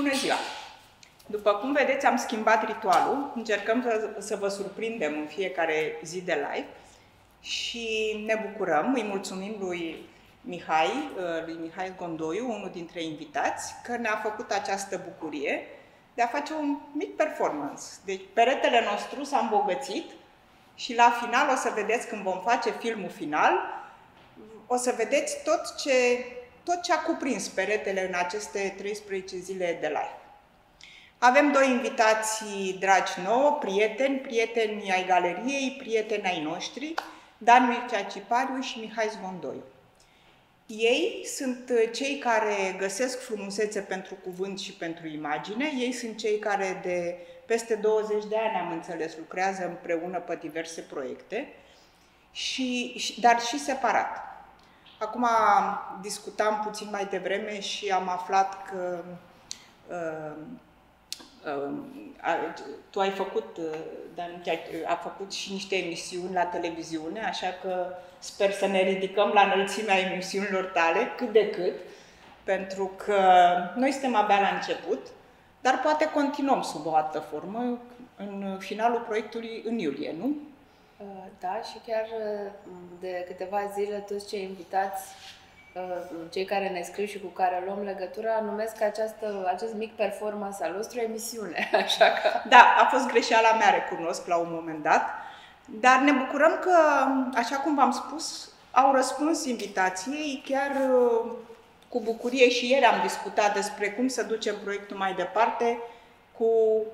Bună ziua! După cum vedeți, am schimbat ritualul. Încercăm să, să vă surprindem în fiecare zi de live și ne bucurăm. Îi mulțumim lui Mihai, uh, lui Mihai Gondoiu, unul dintre invitați, că ne-a făcut această bucurie de a face un mic performance. Deci peretele nostru s-a îmbogățit și la final o să vedeți când vom face filmul final, o să vedeți tot ce, tot ce a cuprins peretele în aceste 13 zile de live. Avem doi invitații dragi nouă, prieteni, prieteni ai galeriei, prieteni ai noștri, Dan Mircea Cipariu și Mihai Zvondoiu. Ei sunt cei care găsesc frumusețe pentru cuvânt și pentru imagine, ei sunt cei care de peste 20 de ani, am înțeles, lucrează împreună pe diverse proiecte, și, dar și separat. Acum discutam puțin mai devreme și am aflat că uh, tu ai făcut, uh, Dan, a făcut și niște emisiuni la televiziune, așa că sper să ne ridicăm la înălțimea emisiunilor tale, cât de cât, pentru că noi suntem abia la început, dar poate continuăm sub o altă formă în finalul proiectului în iulie, nu? Uh, da, și chiar uh, de câteva zile toți cei invitați cei care ne scriu și cu care luăm legătura numesc această, acest mic performance al nostru emisiune. Așa că... Da, a fost greșeala mea, recunosc, la un moment dat. Dar ne bucurăm că, așa cum v-am spus, au răspuns invitației chiar uh, cu bucurie și ieri am discutat despre cum să ducem proiectul mai departe cu,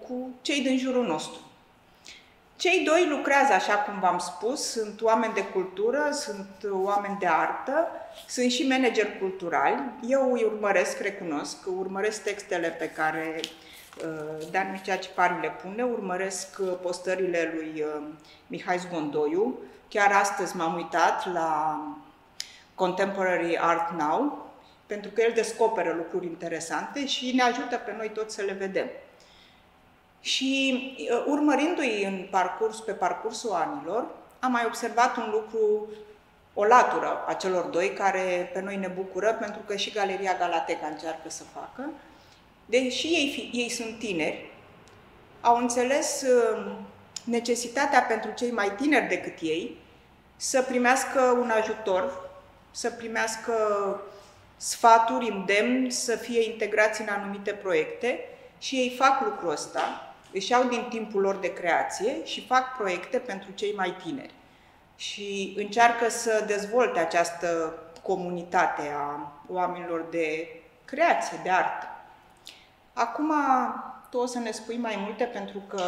cu cei din jurul nostru. Cei doi lucrează, așa cum v-am spus, sunt oameni de cultură, sunt oameni de artă, sunt și manageri culturali. Eu îi urmăresc, recunosc, urmăresc textele pe care uh, Dan Mircea Cipariu le pune, urmăresc uh, postările lui uh, Mihai Zgondoiu. Chiar astăzi m-am uitat la Contemporary Art Now, pentru că el descoperă lucruri interesante și ne ajută pe noi toți să le vedem. Și uh, urmărindu-i în parcurs, pe parcursul anilor, am mai observat un lucru, o latură a celor doi, care pe noi ne bucură, pentru că și Galeria Galateca încearcă să facă. Deși ei, ei sunt tineri, au înțeles uh, necesitatea pentru cei mai tineri decât ei să primească un ajutor, să primească sfaturi, îndemn, să fie integrați în anumite proiecte și ei fac lucrul ăsta își iau din timpul lor de creație și fac proiecte pentru cei mai tineri. Și încearcă să dezvolte această comunitate a oamenilor de creație, de artă. Acum, tu o să ne spui mai multe pentru că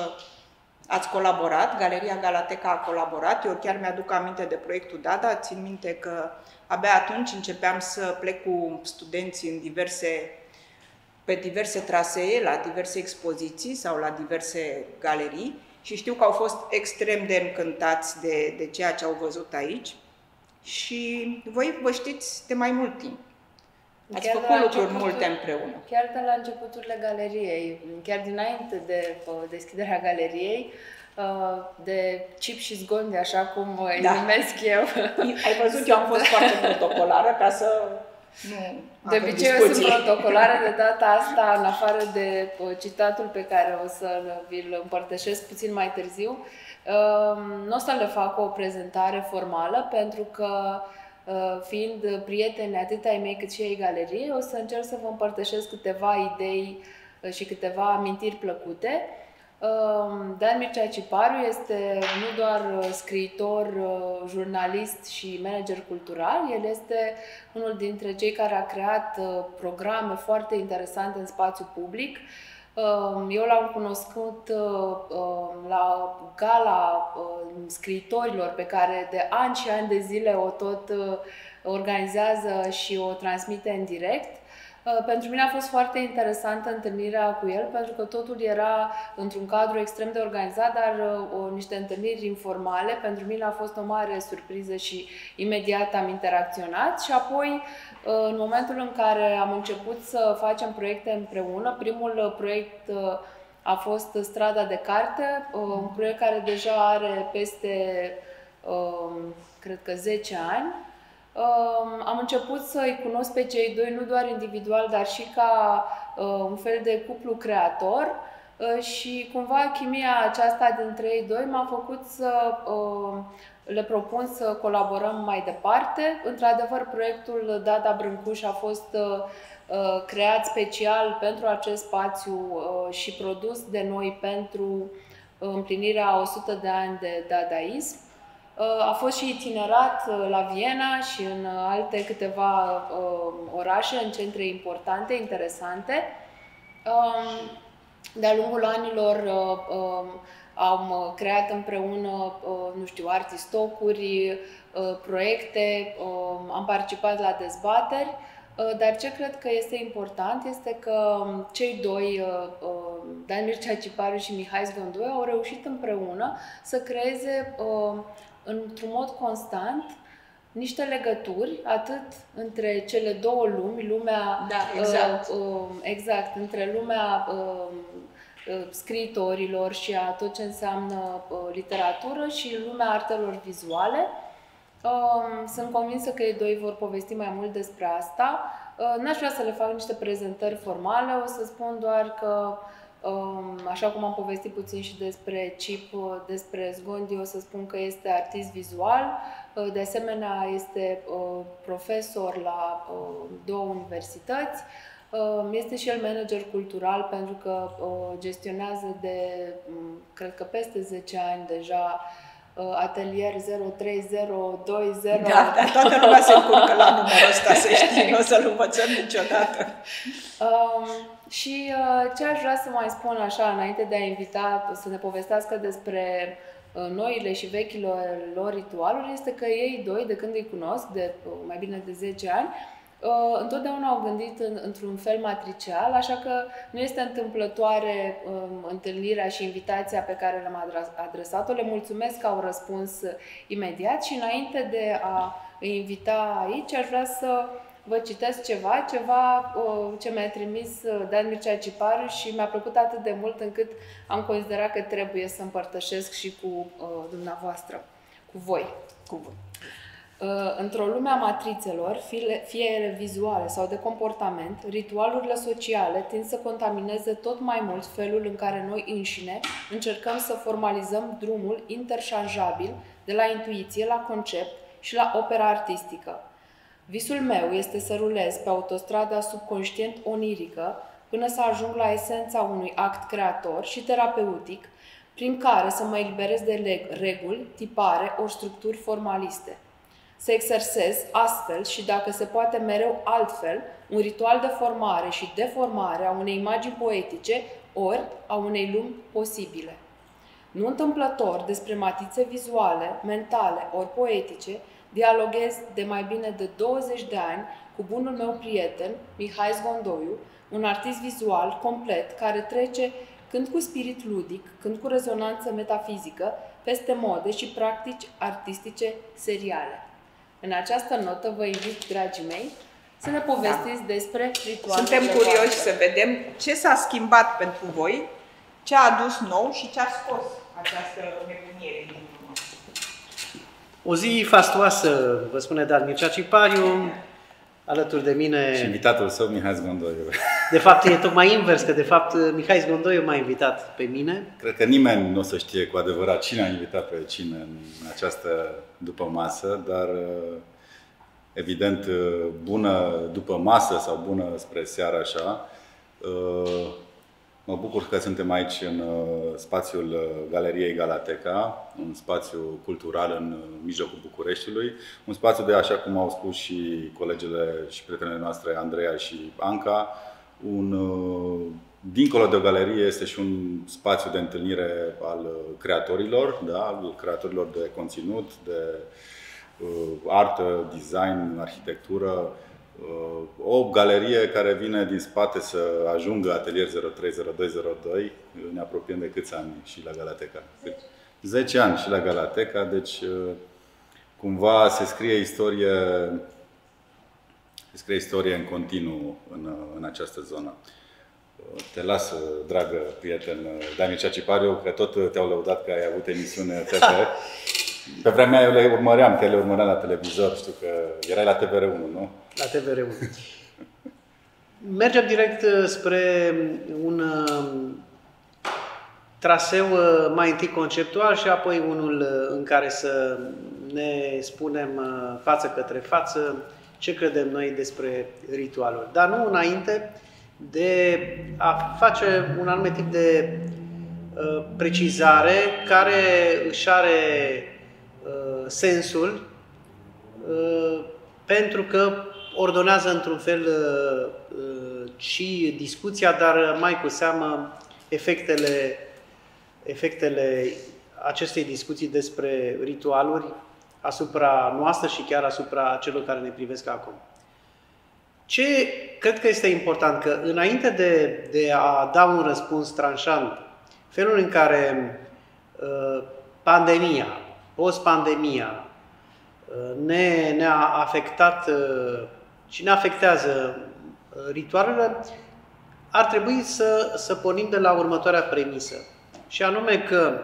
ați colaborat, Galeria Galateca a colaborat, eu chiar mi-aduc aminte de proiectul Dada, țin minte că abia atunci începeam să plec cu studenții în diverse pe diverse trasee, la diverse expoziții sau la diverse galerii și știu că au fost extrem de încântați de, de ceea ce au văzut aici și voi vă știți de mai mult timp. Ați chiar făcut lucruri multe împreună. Chiar de la începuturile galeriei, chiar dinainte de uh, deschiderea galeriei, uh, de chip și zgondi, așa cum îi da. numesc eu. Ai văzut, eu am fost foarte protocolară ca să nu, de obicei eu sunt protocolare de data asta, în afară de uh, citatul pe care o să vi-l împărtășesc puțin mai târziu. Um, nu o să le fac o prezentare formală pentru că uh, fiind prieteni atât ai mei cât și ai galeriei, o să încerc să vă împărtășesc câteva idei uh, și câteva amintiri plăcute Dan Mircea Cipariu este nu doar uh, scriitor, uh, jurnalist și manager cultural, el este unul dintre cei care a creat uh, programe foarte interesante în spațiu public. Eu l-am cunoscut la gala scriitorilor pe care de ani și ani de zile o tot organizează și o transmite în direct. Uh, pentru mine a fost foarte interesantă întâlnirea cu el, pentru că totul era într-un cadru extrem de organizat, dar uh, o, niște întâlniri informale. Pentru mine a fost o mare surpriză și imediat am interacționat și apoi uh, în momentul în care am început să facem proiecte împreună, primul proiect a fost Strada de Carte, un proiect care deja are peste, cred că 10 ani, am început să-i cunosc pe cei doi, nu doar individual, dar și ca un fel de cuplu creator și cumva chimia aceasta dintre ei doi m-a făcut să le propun să colaborăm mai departe. Într-adevăr, proiectul Dada Brâncuș a fost creat special pentru acest spațiu și produs de noi pentru împlinirea 100 de ani de dadaism. A fost și itinerat uh, la Viena și în uh, alte câteva uh, orașe, în centre importante, interesante. Um, de-a lungul anilor um, am creat împreună, nu știu, artistocuri, proiecte, um, am participat la dezbateri, dar ce cred că este important este că cei doi, Dan Mircea Ciparu și Mihai Zgândoi, au reușit împreună să creeze într-un mod constant niște legături, atât între cele două lumi, lumea da, exact. Uh, uh, exact, între lumea uh, uh, scriitorilor și a tot ce înseamnă uh, literatură și lumea artelor vizuale. Uh, sunt convinsă că ei doi vor povesti mai mult despre asta. Uh, n-aș vrea să le fac niște prezentări formale, o să spun doar că uh, Așa cum am povestit puțin și despre Chip, despre Zgondi, o să spun că este artist vizual, de asemenea este profesor la două universități, este și el manager cultural pentru că gestionează de, cred că peste 10 ani deja, atelier 03020. Da, dar toată lumea se încurcă la numărul ăsta, să știi, nu o să-l învățăm niciodată. Um, și uh, ce aș vrea să mai spun așa, înainte de a invita să ne povestească despre uh, noile și vechile lor ritualuri, este că ei doi, de când îi cunosc, de uh, mai bine de 10 ani, uh, întotdeauna au gândit în, într-un fel matricial, așa că nu este întâmplătoare um, întâlnirea și invitația pe care le-am adresat-o. Le mulțumesc că au răspuns imediat și înainte de a îi invita aici, aș vrea să vă citesc ceva, ceva ce mi-a trimis uh, Dan Mircea Ciparu și mi-a plăcut atât de mult încât am considerat că trebuie să împărtășesc și cu uh, dumneavoastră, cu voi. Cu voi. Uh, într-o lume a matrițelor, fie, fie ele vizuale sau de comportament, ritualurile sociale tind să contamineze tot mai mult felul în care noi înșine încercăm să formalizăm drumul interșanjabil de la intuiție la concept și la opera artistică. Visul meu este să rulez pe autostrada subconștient onirică până să ajung la esența unui act creator și terapeutic prin care să mă eliberez de reguli, tipare ori structuri formaliste. Să exersez astfel și dacă se poate mereu altfel un ritual de formare și deformare a unei imagini poetice ori a unei lumi posibile. Nu întâmplător despre matițe vizuale, mentale ori poetice, Dialoghez de mai bine de 20 de ani cu bunul meu prieten, Mihai Zgondoiu, un artist vizual complet care trece când cu spirit ludic, când cu rezonanță metafizică, peste mode și practici artistice seriale. În această notă vă invit, dragii mei, să ne povestiți da. despre ritualul. Suntem curioși voastre. să vedem ce s-a schimbat pentru voi, ce a adus nou și ce a scos această nebunie din o zi fastoasă, vă spune Dan Mircea Cipariu, alături de mine... Și invitatul său, Mihai Zgondoiu. De fapt, e tocmai invers, că de fapt Mihai Zgondoiu m-a invitat pe mine. Cred că nimeni nu o să știe cu adevărat cine a invitat pe cine în această după masă, dar evident bună după masă sau bună spre seară așa, Mă bucur că suntem aici în uh, spațiul uh, Galeriei Galateca, un spațiu cultural în uh, mijlocul Bucureștiului, un spațiu de, așa cum au spus și colegele și prietenele noastre, Andreea și Anca, un, dincolo de o galerie este și un spațiu de întâlnire al creatorilor, da? al creatorilor de conținut, de artă, design, arhitectură, o galerie care vine din spate să ajungă atelier 030202, ne apropiem de câți ani și la Galateca? 10 ani și la Galateca, deci cumva se scrie istorie se scrie istorie în continuu în, în această zonă. Te las, dragă prieten Dani Ciacipariu, că tot te-au lăudat că ai avut emisiune TV. Pe vremea eu le urmăream, că le urmăream la televizor, știu că erai la TVR1, nu? La TVR1. Mergem direct uh, spre un uh, traseu uh, mai întâi conceptual și apoi unul în care să ne spunem față către față ce credem noi despre ritualuri. Dar nu înainte de a face un anumit tip de precizare care își are sensul pentru că ordonează într-un fel uh, uh, și discuția, dar mai cu seamă efectele, efectele acestei discuții despre ritualuri asupra noastră și chiar asupra celor care ne privesc acum. Ce cred că este important? Că înainte de, de a da un răspuns tranșant, felul în care uh, pandemia, post-pandemia, uh, ne, ne-a afectat uh, și ne afectează uh, ritualele, ar trebui să, să pornim de la următoarea premisă. Și anume că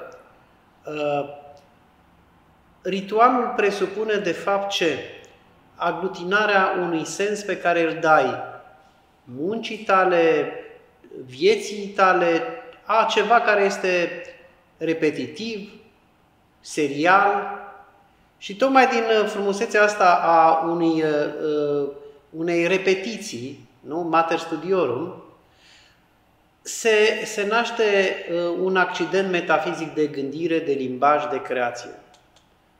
uh, ritualul presupune de fapt ce? Aglutinarea unui sens pe care îl dai muncii tale, vieții tale, a ceva care este repetitiv, serial și tocmai din uh, frumusețea asta a unui uh, unei repetiții, nu? Mater Studiorum, se, se naște uh, un accident metafizic de gândire, de limbaj, de creație.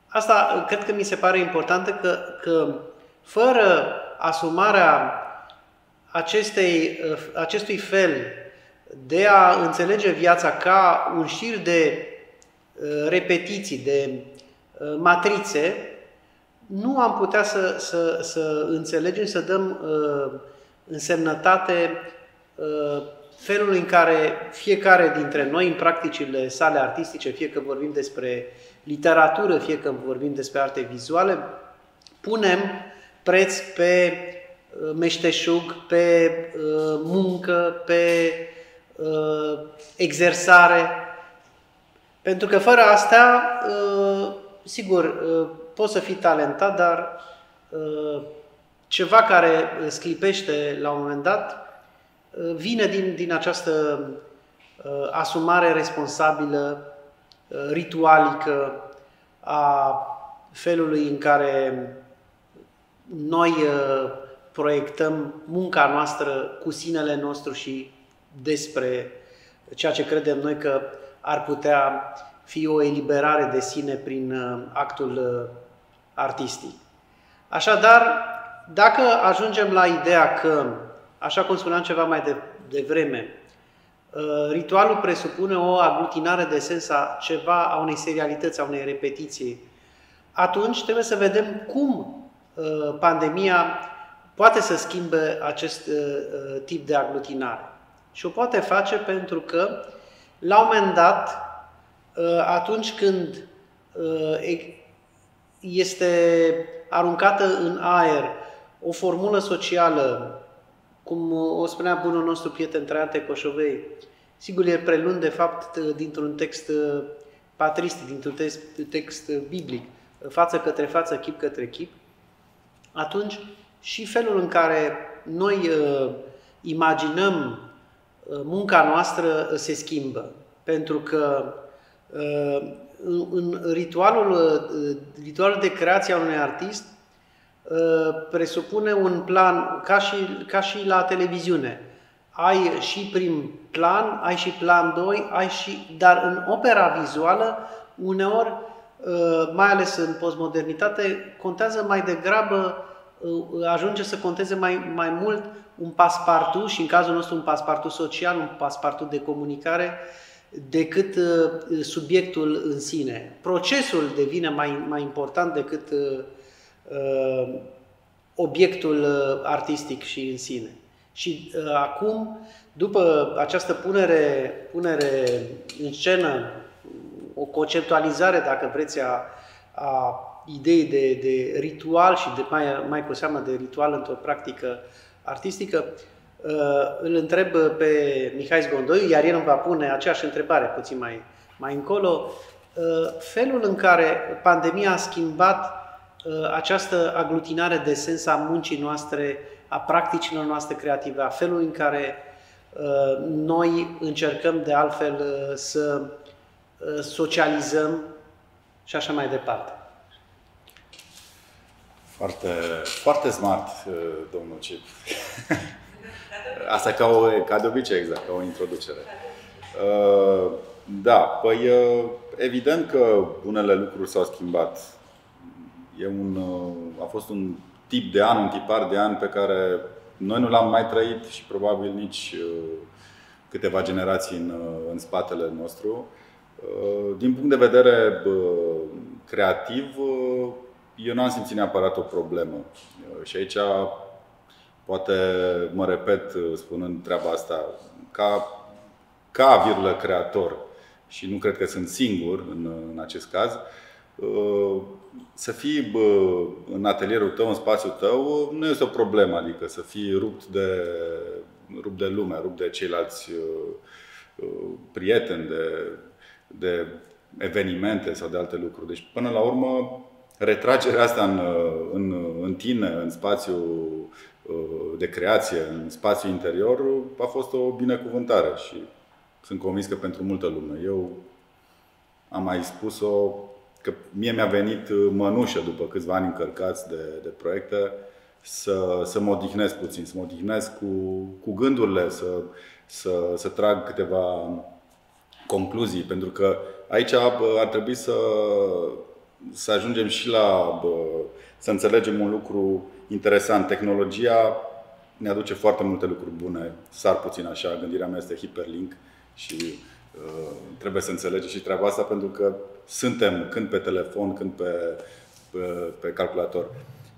Asta uh, cred că mi se pare importantă că, că fără asumarea acestei, uh, acestui fel de a înțelege viața ca un șir de uh, repetiții, de uh, matrițe, nu am putea să, să, să înțelegem, să dăm uh, însemnătate uh, felului în care fiecare dintre noi, în practicile sale artistice, fie că vorbim despre literatură, fie că vorbim despre arte vizuale, punem preț pe uh, meșteșug, pe uh, muncă, pe uh, exersare. Pentru că fără asta, uh, sigur, uh, poți să fii talentat, dar uh, ceva care sclipește la un moment dat uh, vine din, din această uh, asumare responsabilă, ritualică a felului în care noi proiectăm munca noastră cu sinele nostru și despre ceea ce credem noi că ar putea fi o eliberare de sine prin actul artistic. Așadar, dacă ajungem la ideea că, așa cum spuneam ceva mai de, devreme, uh, ritualul presupune o aglutinare de sens a ceva, a unei serialități, a unei repetiții, atunci trebuie să vedem cum uh, pandemia poate să schimbe acest uh, tip de aglutinare. Și o poate face pentru că, la un moment dat, atunci când este aruncată în aer o formulă socială, cum o spunea bunul nostru prieten Traiante Coșovei, sigur e prelund de fapt dintr-un text patristic, dintr-un text, text biblic, față către față, chip către chip, atunci și felul în care noi uh, imaginăm uh, munca noastră se schimbă. Pentru că uh, în ritualul, uh, ritualul de creație a unui artist uh, presupune un plan, ca și, ca și la televiziune. Ai și prim plan, ai și plan 2, ai și, dar în opera vizuală, uneori, uh, mai ales în postmodernitate, contează mai degrabă, ajunge să conteze mai, mai mult un paspartu și în cazul nostru un paspartu social, un paspartu de comunicare, decât uh, subiectul în sine. Procesul devine mai, mai important decât uh, uh obiectul uh, artistic și în sine. Și uh, acum, după această punere, punere în scenă, o conceptualizare, dacă vreți, a, a ideii de, de ritual și de mai, mai cu seamă de ritual într-o practică artistică, Uh, îl întreb pe Mihai Zgondoiu, iar el îmi va pune aceeași întrebare puțin mai, mai încolo, uh, felul în care pandemia a schimbat uh, această aglutinare de sens a muncii noastre a practicilor noastre creative, a felului în care uh, noi încercăm de altfel uh, să uh, socializăm și așa mai departe. Foarte, foarte smart, uh, domnul Cip. Asta ca, o, ca de obicei, exact, ca o introducere. Uh, da, păi uh, evident că unele lucruri s-au schimbat. E un, a fost un tip de an, un tipar de an pe care noi nu l-am mai trăit și probabil nici câteva generații în, în spatele nostru. Din punct de vedere creativ, eu nu am simțit neapărat o problemă. Și aici poate mă repet spunând treaba asta, ca, ca virulă creator, și nu cred că sunt singur în, în acest caz, să fii în atelierul tău, în spațiul tău, nu este o problemă, adică să fii rupt de, rupt de lume, rupt de ceilalți prieteni, de, de evenimente sau de alte lucruri. Deci, până la urmă, retragerea asta în, în, în tine, în spațiul uh, de creație, în spațiul interior, a fost o binecuvântare și sunt convins că pentru multă lume. Eu am mai spus-o că mie mi-a venit mănușă după câțiva ani încărcați de, de proiecte să, să mă odihnesc puțin, să mă odihnesc cu, cu gândurile, să, să, să trag câteva concluzii, pentru că aici ar trebui să, să ajungem și la bă, să înțelegem un lucru interesant. Tehnologia ne aduce foarte multe lucruri bune. Sar puțin așa, gândirea mea este hiperlink și uh, trebuie să înțelegem și treaba asta pentru că suntem când pe telefon, când pe, pe, pe calculator.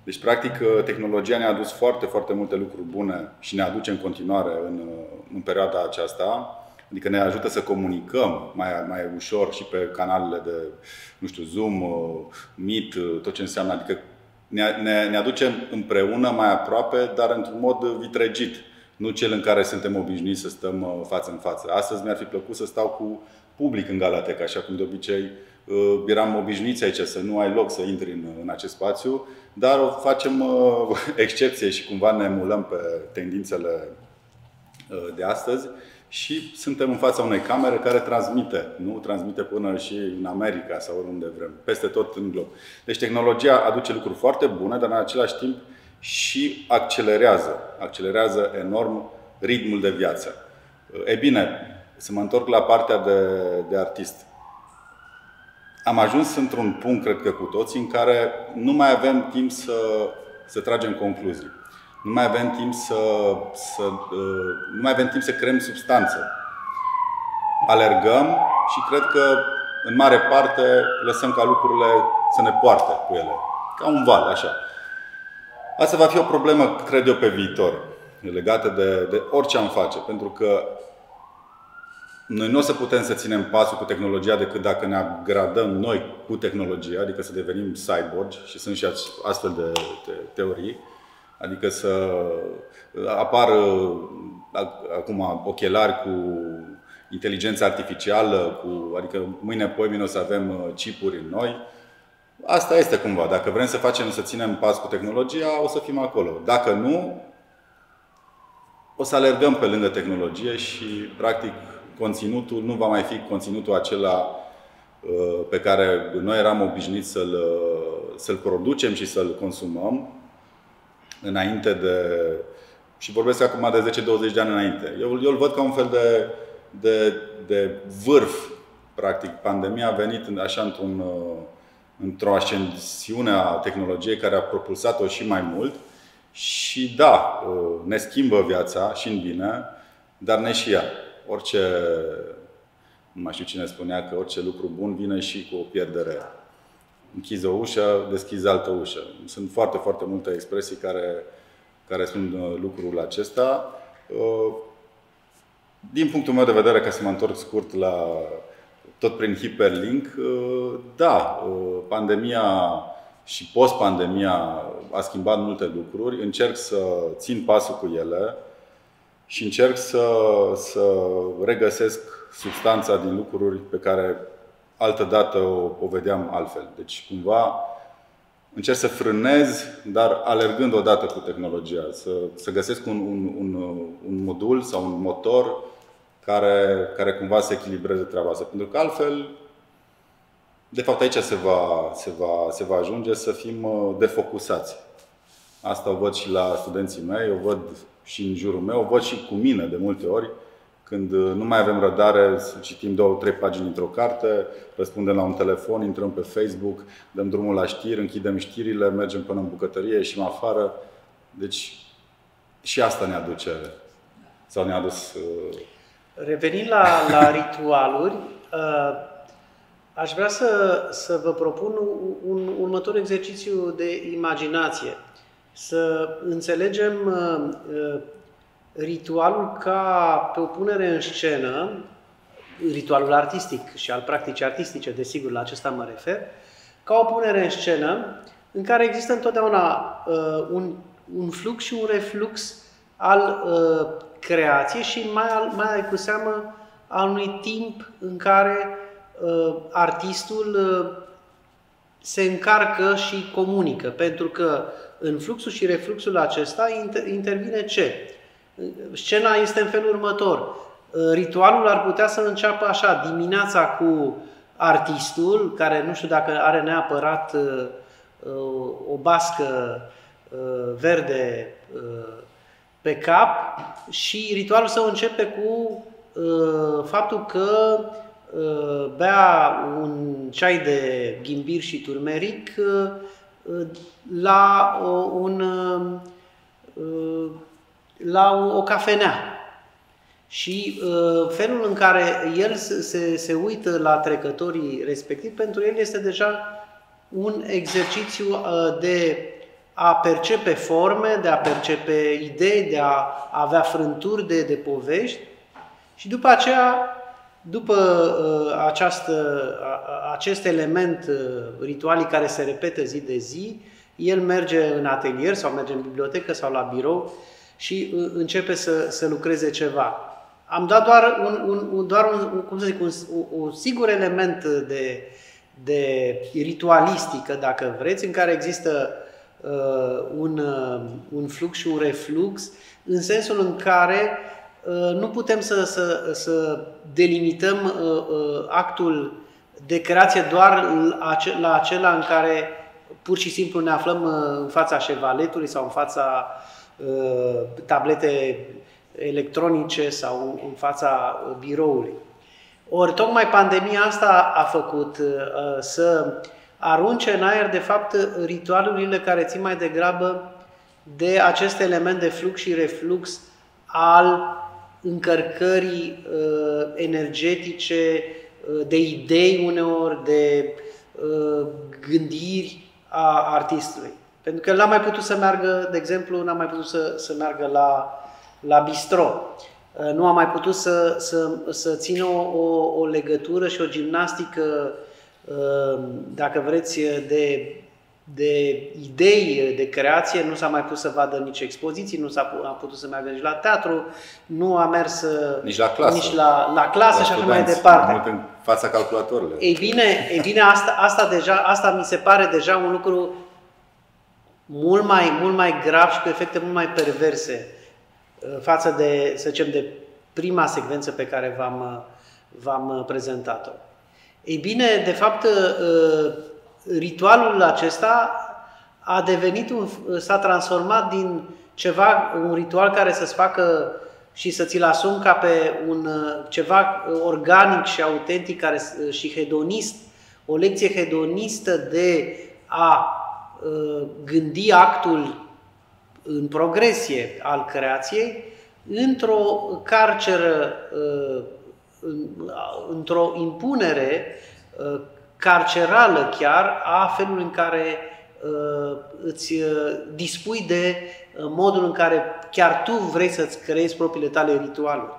Deci, practic, uh, tehnologia ne-a adus foarte, foarte multe lucruri bune și ne aduce în continuare în, uh, în perioada aceasta. Adică ne ajută să comunicăm mai, mai ușor și pe canalele de, nu știu, Zoom, uh, Meet, uh, tot ce înseamnă. Adică ne, ne, ne aducem împreună mai aproape, dar într-un mod vitregit. Nu cel în care suntem obișnuiți să stăm uh, față în față. Astăzi mi-ar fi plăcut să stau cu public în Galateca, așa cum de obicei eram obișnuiți aici să nu ai loc să intri în, în acest spațiu, dar o facem excepție și cumva ne emulăm pe tendințele de astăzi și suntem în fața unei camere care transmite, nu? Transmite până și în America sau oriunde vrem, peste tot în glob. Deci tehnologia aduce lucruri foarte bune, dar în același timp și accelerează, accelerează enorm ritmul de viață. E bine, să mă întorc la partea de, de artist. Am ajuns într-un punct, cred că cu toții, în care nu mai avem timp să, să tragem concluzii nu mai avem timp să, să, uh, nu mai avem timp să creăm substanță. Alergăm și cred că în mare parte lăsăm ca lucrurile să ne poarte cu ele. Ca un val, așa. Asta va fi o problemă, cred eu, pe viitor, legată de, de orice am face. Pentru că noi nu o să putem să ținem pasul cu tehnologia decât dacă ne agradăm noi cu tehnologia, adică să devenim cyborg și sunt și astfel de, de teorii. Adică să apară acum ochelari cu inteligență artificială, cu, adică mâine, poimine o să avem uh, chipuri în noi. Asta este cumva. Dacă vrem să facem, să ținem pas cu tehnologia, o să fim acolo. Dacă nu, o să alergăm pe lângă tehnologie și, practic, conținutul nu va mai fi conținutul acela uh, pe care noi eram obișnuiți să-l, uh, să-l producem și să-l consumăm, înainte de. și vorbesc acum de 10-20 de ani înainte. Eu, eu îl văd ca un fel de, de, de vârf, practic. Pandemia a venit așa într-un, într-o ascensiune a tehnologiei care a propulsat-o și mai mult. Și da, ne schimbă viața și în bine, dar ne și ea. Orice, nu mai știu cine spunea că orice lucru bun vine și cu o pierdere închizi o ușă, deschizi altă ușă. Sunt foarte, foarte multe expresii care, care spun uh, lucrul acesta. Uh, din punctul meu de vedere, ca să mă întorc scurt la tot prin hiperlink, uh, da, pandemia și post-pandemia a schimbat multe lucruri. Încerc să țin pasul cu ele și încerc să, să regăsesc substanța din lucruri pe care altă dată o, o vedeam altfel. Deci, cumva, încerc să frânez, dar alergând odată cu tehnologia, să, să găsesc un, un, un, un modul sau un motor care, care cumva să echilibreze treaba asta. Pentru că altfel, de fapt aici se va, se va, se va ajunge să fim uh, defocusați. Asta o văd și la studenții mei, o văd și în jurul meu, o văd și cu mine de multe ori când uh, nu mai avem rădare, să citim două, trei pagini într-o carte, răspundem la un telefon, intrăm pe Facebook, dăm drumul la știri, închidem știrile, mergem până în bucătărie, ieșim afară. Deci și asta ne aduce, sau ne-a adus... Uh, Revenind la, la ritualuri, uh, aș vrea să, să vă propun un, un următor exercițiu de imaginație. Să înțelegem ritualul ca pe o punere în scenă, ritualul artistic și al practicii artistice, desigur, la acesta mă refer, ca o punere în scenă în care există întotdeauna uh, un, un flux și un reflux al uh, creației și mai, mai cu seamă al unui timp în care uh, artistul uh, se încarcă și comunică, pentru că în fluxul și refluxul acesta inter, intervine ce? Scena este în felul următor. Ritualul ar putea să înceapă așa, dimineața cu artistul, care nu știu dacă are neapărat uh, o bască uh, verde uh, pe cap și ritualul să începe cu faptul că bea un ceai de ghimbir și turmeric la un la o, o cafenea. Și uh, felul în care el se, se, se uită la trecătorii respectiv, pentru el este deja un exercițiu uh, de a percepe forme, de a percepe idei, de a avea frânturi de, de povești și după aceea, după uh, această, uh, acest element uh, ritualic care se repetă zi de zi, el merge în atelier sau merge în bibliotecă sau la birou și uh, începe să, să lucreze ceva. Am dat doar un, un, doar un, cum să zic, un, un singur element de, de ritualistică, dacă vreți, în care există uh, un, uh, un flux și un reflux, în sensul în care uh, nu putem să, să, să delimităm uh, uh, actul de creație doar la acela în care pur și simplu ne aflăm uh, în fața șevaletului sau în fața Uh, tablete electronice sau în fața biroului. Ori tocmai pandemia asta a făcut uh, să arunce în aer, de fapt, ritualurile care țin mai degrabă de acest element de flux și reflux al încărcării uh, energetice, de idei uneori, de gândiri a artistului. Pentru că n-a mai putut să meargă, de exemplu, n-a mai putut să, să meargă la, la bistro. Uh, nu a mai putut să, să, să țină o, o, o legătură și o gimnastică, uh, dacă vreți, de, de idei de creație, nu s-a mai putut să vadă nici expoziții, nu s-a putut să meargă nici la teatru, nu a mers uh, nici la clasă, nici la, la clasă la și așa mai departe. Mult în fața calculatorilor. Ei bine, ei bine asta, asta, deja, asta mi se pare deja un lucru mult mai, mult mai grav și cu efecte mult mai perverse uh, față de, să zicem, de prima secvență pe care v-am, uh, v-am uh, prezentat-o. Ei bine, de fapt, ritualul acesta a devenit un, s-a transformat din ceva, un ritual care să-ți facă și să ți-l asumi ca pe un ceva organic și autentic care, și hedonist, o lecție hedonistă de a Uh, gândi actul în progresie al creației într-o carceră, uh, într-o impunere uh, carcerală chiar a felului în care îți dispui de modul în care chiar tu vrei să-ți creezi propriile tale ritualuri.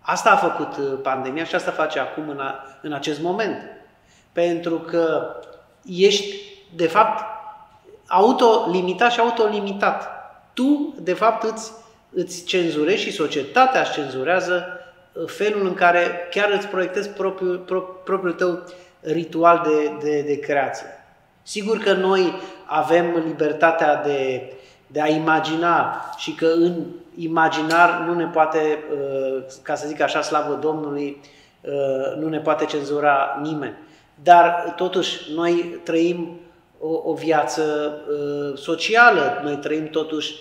Asta a făcut pandemia și asta face acum în, a, în acest moment. Pentru că ești, de fapt, autolimitat și autolimitat. Tu, de fapt, îți, îți cenzurezi și societatea își cenzurează uh, felul în care chiar îți proiectezi propriul, pro, propriul tău ritual de, de, de creație. Sigur că noi avem libertatea de, de a imagina și că în imaginar nu ne poate, uh, ca să zic așa, slavă Domnului, uh, nu ne poate cenzura nimeni. Dar totuși noi trăim o, o viață uh, socială, noi trăim totuși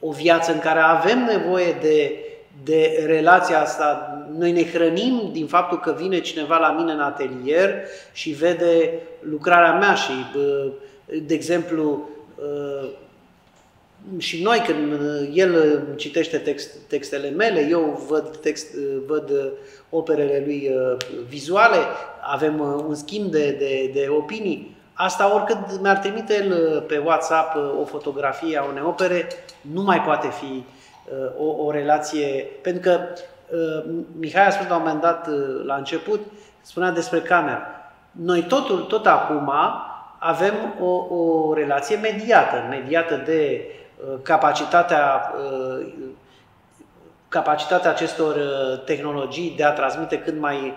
o viață în care avem nevoie de, de relația asta. Noi ne hrănim din faptul că vine cineva la mine în atelier și vede lucrarea mea și, de exemplu, și noi când el citește text, textele mele, eu văd, text, văd operele lui vizuale, avem un schimb de, de, de opinii. Asta oricât mi-ar trimite el pe WhatsApp o fotografie a unei opere, nu mai poate fi o, o relație, pentru că Mihai a spus la un moment dat la început, spunea despre cameră. Noi totul, tot acum avem o, o relație mediată, mediată de capacitatea, capacitatea acestor tehnologii de a transmite cât mai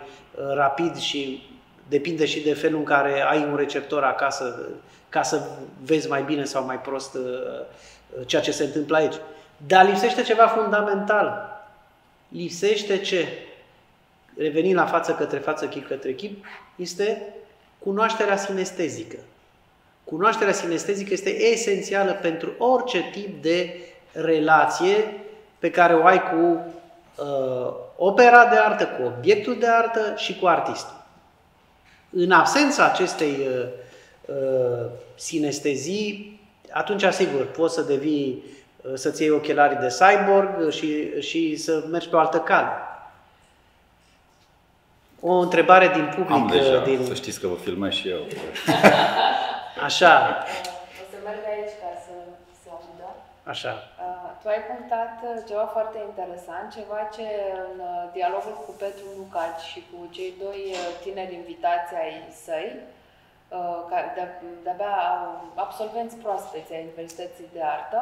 rapid și depinde și de felul în care ai un receptor acasă ca să vezi mai bine sau mai prost ceea ce se întâmplă aici. Dar lipsește ceva fundamental. Lipsește ce? Revenind la față către față, chip către chip, este cunoașterea sinestezică. Cunoașterea sinestezică este esențială pentru orice tip de relație pe care o ai cu uh, opera de artă, cu obiectul de artă și cu artistul. În absența acestei uh, uh, sinestezii, atunci, sigur, poți să devii, uh, să-ți iei ochelarii de cyborg și, și să mergi pe o altă cale. O întrebare din public. Am deja, uh, din... să știți că vă filmez și eu. Așa. O să merg aici ca să se audă. Așa. Uh, tu ai punctat uh, ceva foarte interesant, ceva ce în uh, dialogul cu Petru Lucaci și cu cei doi tineri invitați ai săi, care de-abia absolvenți proaspeți ai Universității de Artă,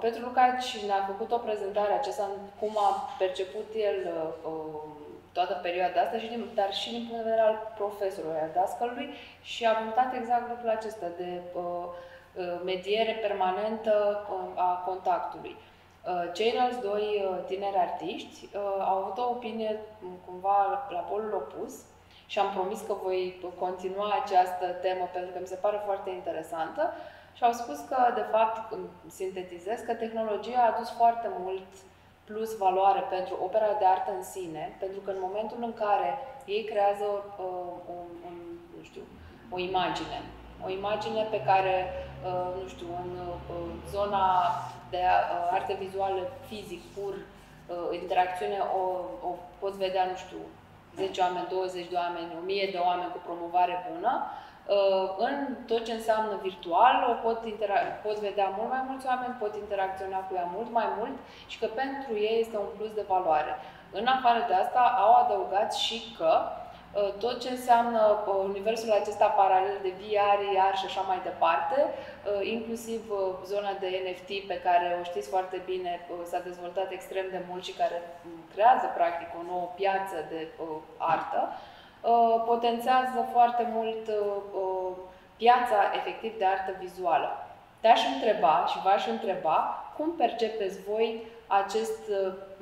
Petru Lucaci ne-a făcut o prezentare acesta, cum a perceput el toată perioada asta, și din, dar și din punct de vedere al profesorului, al dascălului și a punctat exact lucrul acesta de uh, uh, mediere permanentă uh, a contactului. Uh, ceilalți doi uh, tineri artiști uh, au avut o opinie um, cumva la polul opus și am promis că voi continua această temă pentru că mi se pare foarte interesantă și au spus că, de fapt, sintetizez, că tehnologia a adus foarte mult uh, plus valoare pentru opera de artă în sine, pentru că în momentul în care ei creează uh, un, un, nu știu, o imagine, o imagine pe care, uh, nu știu, în uh, zona de uh, arte vizuală fizic, pur, uh, interacțiune, o, o poți vedea, nu știu, 10 oameni, 20 de oameni, 1000 de oameni cu promovare bună, Uh, în tot ce înseamnă virtual, pot, intera- pot vedea mult mai mulți oameni, pot interacționa cu ea mult mai mult și că pentru ei este un plus de valoare. În afară de asta, au adăugat și că uh, tot ce înseamnă uh, universul acesta paralel de VR, IR și așa mai departe, inclusiv zona de NFT pe care o știți foarte bine, s-a dezvoltat extrem de mult și care mm, creează practic o nouă piață de artă, Uh, potențează foarte mult uh, uh, piața efectiv de artă vizuală. Te-aș întreba și v-aș întreba cum percepeți voi acest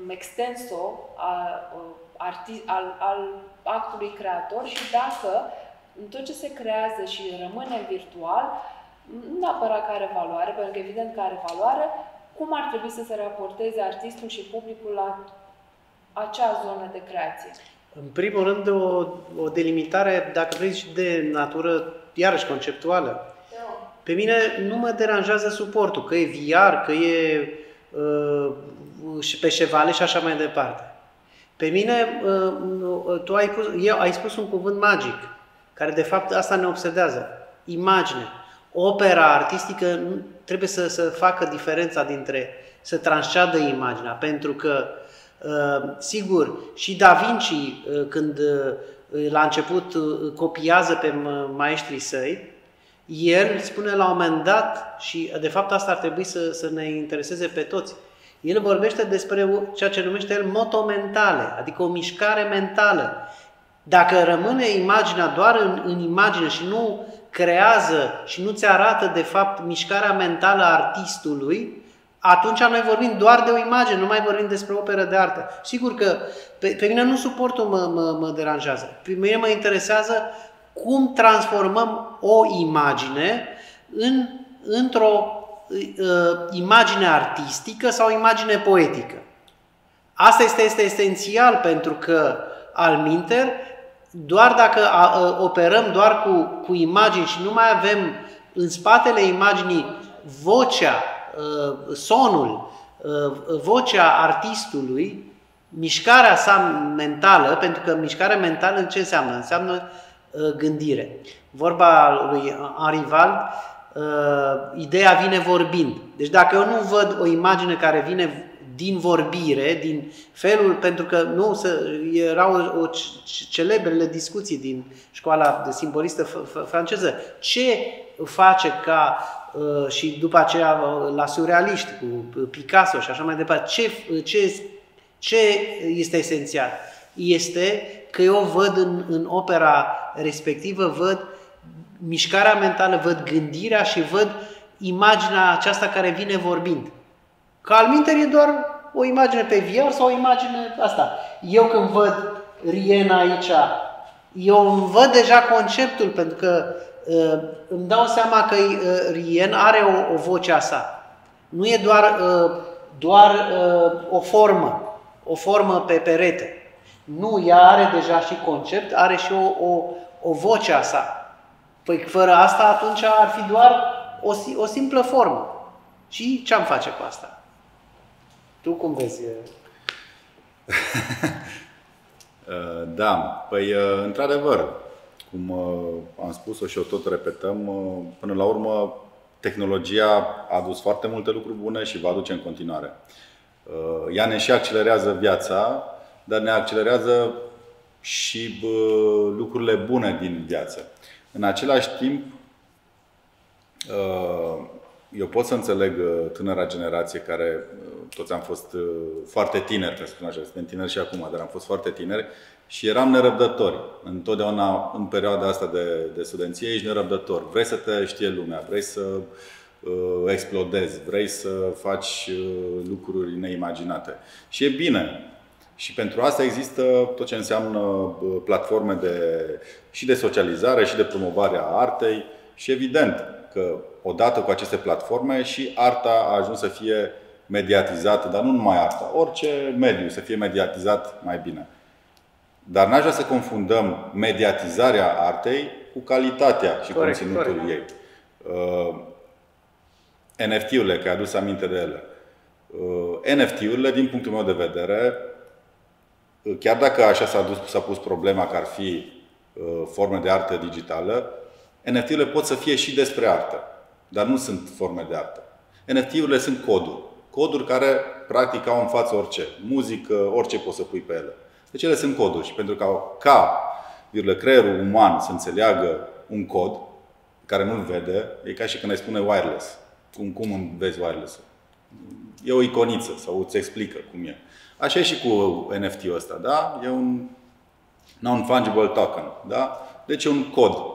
extenso al, al, al actului creator și dacă în tot ce se creează și rămâne virtual, nu neapărat că are valoare, pentru că evident că are valoare, cum ar trebui să se raporteze artistul și publicul la acea zonă de creație? În primul rând, o, o delimitare, dacă vrei, și de natură, iarăși conceptuală. Pe mine nu mă deranjează suportul, că e VR, că e uh, și pe șevale și așa mai departe. Pe mine, uh, tu ai, pus, eu, ai spus un cuvânt magic, care de fapt asta ne obsedează. Imagine. Opera artistică trebuie să, să facă diferența dintre să transceadă imaginea, pentru că Ehm, sigur, și Da Vinci, eh, când eh, la început eh, copiază pe maestrii săi, el spune la un moment dat, și de fapt asta ar trebui să, să ne intereseze pe toți, el vorbește despre ceea ce numește el moto mentale, adică o mișcare mentală. Dacă rămâne imaginea doar în, în imagine și nu creează și nu ți arată de fapt mișcarea mentală a artistului, atunci noi vorbim doar de o imagine, nu mai vorbim despre operă de artă. Sigur că pe, pe mine nu suportul mă, mă, mă deranjează. Pe mine mă interesează cum transformăm o imagine în, într-o uh, imagine artistică sau imagine poetică. Asta este, este esențial pentru că al minter, doar dacă a, a, operăm doar cu, cu imagini și nu mai avem în spatele imaginii vocea, a, sonul, a, vocea artistului, mișcarea sa mentală, pentru că mișcarea mentală ce înseamnă? Înseamnă a, gândire. Vorba lui Arivald, ideea vine vorbind. Deci dacă eu nu văd o imagine care vine din vorbire, din felul, pentru că nu să, erau o, o, celebrele discuții din școala de simbolistă franceză. Ce face ca uh, și după aceea uh, la surrealiști cu Picasso și așa mai departe, ce, ce, ce este esențial? Este că eu văd în, în opera respectivă, văd mișcarea mentală, văd gândirea și văd imaginea aceasta care vine vorbind. Că al e doar o imagine pe VR sau o imagine asta. Eu când văd Riena aici, eu îmi văd deja conceptul pentru că uh, îmi dau seama că uh, Rien are o, o voce a sa. Nu e doar, uh, doar uh, o formă, o formă pe perete. Nu, ea are deja și concept, are și o, o, o voce a sa. Păi fără asta atunci ar fi doar o, o simplă formă. Și ce am face cu asta? Tu cum vezi? Uh, da, păi uh, într-adevăr, cum uh, am spus-o și o tot repetăm, până la urmă tehnologia a adus foarte multe lucruri bune și va aduce în continuare. Ea ne și accelerează viața, dar ne accelerează și lucrurile bune din viață. În același timp, eu pot să înțeleg tânăra generație care toți am fost uh, foarte tineri, să spun așa, suntem tineri și acum, dar am fost foarte tineri și eram nerăbdători. Întotdeauna în perioada asta de, de studenție ești nerăbdător. Vrei să te știe lumea, vrei să uh, explodezi, vrei să faci uh, lucruri neimaginate. Și e bine. Și pentru asta există tot ce înseamnă uh, platforme de, și de socializare și de promovare a artei și evident că odată cu aceste platforme și arta a ajuns să fie mediatizată, dar nu numai arta, orice mediu să fie mediatizat mai bine. Dar n-aș vrea să confundăm mediatizarea artei cu calitatea și corect, conținutul corect. ei. Uh, NFT-urile, că ai adus aminte de ele. Uh, NFT-urile, din punctul meu de vedere, uh, chiar dacă așa s-a, dus, s-a pus problema că ar fi uh, forme de artă digitală, NFT-urile pot să fie și despre artă, dar nu sunt forme de artă. NFT-urile sunt coduri coduri care practic au în față orice, muzică, orice poți să pui pe ele. Deci ele sunt coduri și pentru ca, ca virgulă, creierul uman să înțeleagă un cod care nu-l vede, e ca și când îi spune wireless. Cum, cum vezi wireless E o iconiță sau îți explică cum e. Așa e și cu NFT-ul ăsta, da? E un non-fungible token, da? Deci e un cod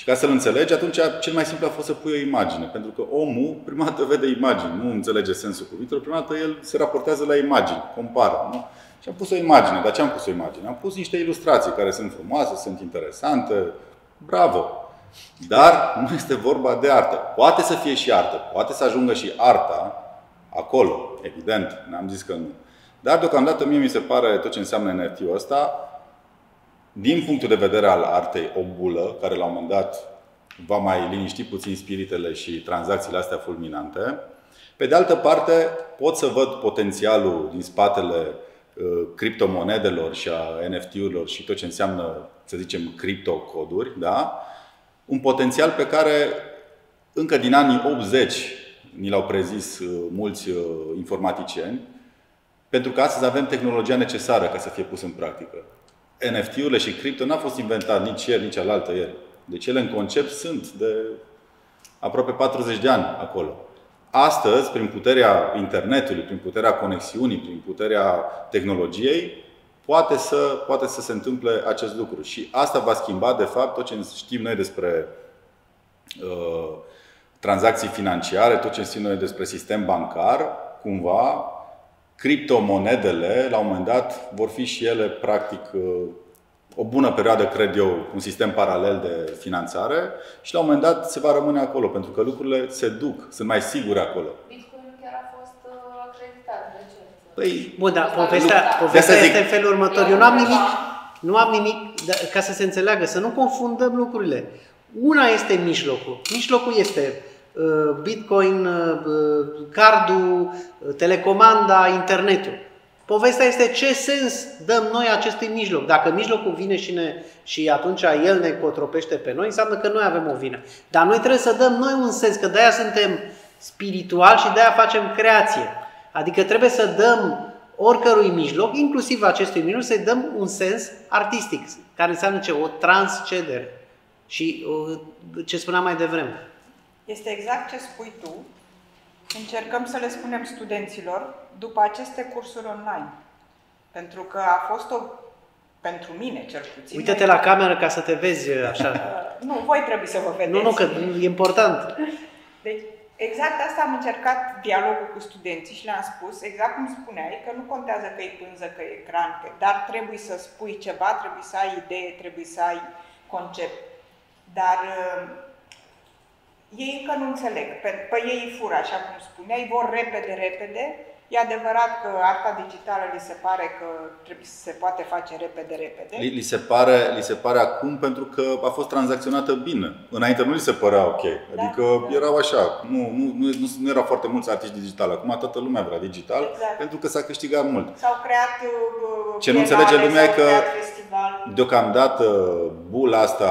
și ca să-l înțelegi, atunci cel mai simplu a fost să pui o imagine. Pentru că omul prima dată vede imagini, nu înțelege sensul cuvintelor, prima dată el se raportează la imagini, compară. Nu? Și am pus o imagine. Dar ce am pus o imagine? Am pus niște ilustrații care sunt frumoase, sunt interesante. Bravo! Dar nu este vorba de artă. Poate să fie și artă, poate să ajungă și arta acolo, evident, n-am zis că nu. Dar deocamdată mie mi se pare tot ce înseamnă NFT-ul ăsta din punctul de vedere al artei, o bulă, care la un moment dat va mai liniști puțin spiritele și tranzacțiile astea fulminante. Pe de altă parte, pot să văd potențialul din spatele uh, criptomonedelor și a NFT-urilor și tot ce înseamnă, să zicem, criptocoduri, da? un potențial pe care încă din anii 80 ni l-au prezis uh, mulți uh, informaticieni, pentru că astăzi avem tehnologia necesară ca să fie pus în practică. NFT-urile și cripto n-a fost inventat nici ieri, nici alaltă ieri. Deci ele în concept sunt de aproape 40 de ani acolo. Astăzi, prin puterea internetului, prin puterea conexiunii, prin puterea tehnologiei, poate să, poate să se întâmple acest lucru. Și asta va schimba, de fapt, tot ce știm noi despre uh, tranzacții financiare, tot ce înseamnă despre sistem bancar, cumva, criptomonedele, la un moment dat, vor fi și ele, practic, uh, o bună perioadă, cred eu, un sistem paralel de finanțare și la un moment dat se va rămâne acolo, pentru că lucrurile se duc, sunt mai sigure acolo. Bitcoin chiar a fost uh, acreditat recent. Păi, bun, da, povestea, povestea este în felul următor. Eu nu am nimic, nu am nimic, da, ca să se înțeleagă, să nu confundăm lucrurile. Una este mijlocul. Mijlocul este uh, Bitcoin, uh, cardul, telecomanda, internetul. Povestea este ce sens dăm noi acestui mijloc. Dacă mijlocul vine și, ne, și atunci el ne cotropește pe noi, înseamnă că noi avem o vină. Dar noi trebuie să dăm noi un sens, că de-aia suntem spiritual și de-aia facem creație. Adică trebuie să dăm oricărui mijloc, inclusiv acestui mijloc, să-i dăm un sens artistic, care înseamnă ce? O transcedere. Și ce spuneam mai devreme. Este exact ce spui tu, Încercăm să le spunem studenților după aceste cursuri online. Pentru că a fost o, pentru mine cel puțin... Uite-te la cameră ca să te vezi așa. nu, voi trebuie să vă vedeți. Nu, nu, că e important. Deci, exact asta am încercat dialogul cu studenții și le-am spus, exact cum spuneai, că nu contează că e pânză, că e ecran, că, dar trebuie să spui ceva, trebuie să ai idee, trebuie să ai concept. Dar ei încă nu înțeleg. Pe, pe ei fură, așa cum spuneai, vor repede, repede. E adevărat că arta digitală li se pare că trebuie să se poate face repede, repede. Li, li, se pare, li se pare acum pentru că a fost tranzacționată bine. Înainte nu li se părea ok. Da, adică da. erau așa. Nu, nu, nu, nu, nu erau foarte mulți artiști digitali. Acum toată lumea vrea digital exact. pentru că s-a câștigat mult. S-au creat uh, Ce nu înțelege lumea e că deocamdată bula asta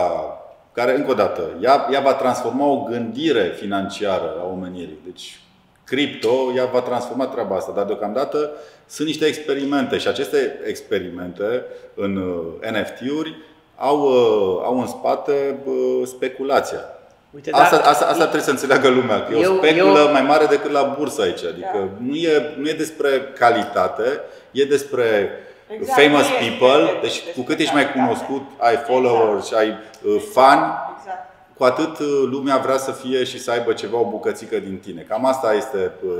care, încă o dată, ea, ea va transforma o gândire financiară a omenirii. Deci, cripto, ea va transforma treaba asta, dar deocamdată sunt niște experimente și aceste experimente în uh, NFT-uri au, uh, au în spate uh, speculația. Uite, asta, da, asta, asta trebuie să înțeleagă lumea, că e o speculă eu... mai mare decât la bursă aici. Adică da. nu, e, nu e despre calitate, e despre exact, famous people, deci cu cât ești mai cunoscut, ai followers exact. și ai uh, fani, exact. cu atât uh, lumea vrea să fie și să aibă ceva, o bucățică din tine. Cam asta este uh,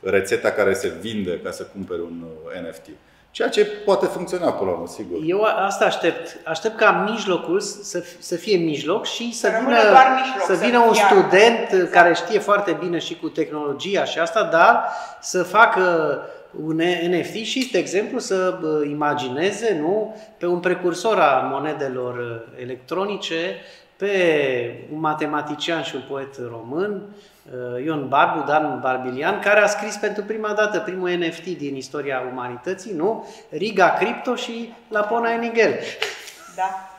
rețeta care se vinde ca să cumperi un uh, NFT. Ceea ce poate funcționa până la urmă, sigur. Eu asta aștept. Aștept ca mijlocul să, să fie mijloc și să, să vină, mijloc, să vină un student exact. care știe foarte bine și cu tehnologia și asta, dar să facă un NFT și, de exemplu, să imagineze nu, pe un precursor a monedelor uh, electronice, pe un matematician și un poet român, uh, Ion Barbu, Dan Barbilian, care a scris pentru prima dată primul NFT din istoria umanității, nu? Riga Crypto și Lapona Enigel. Da.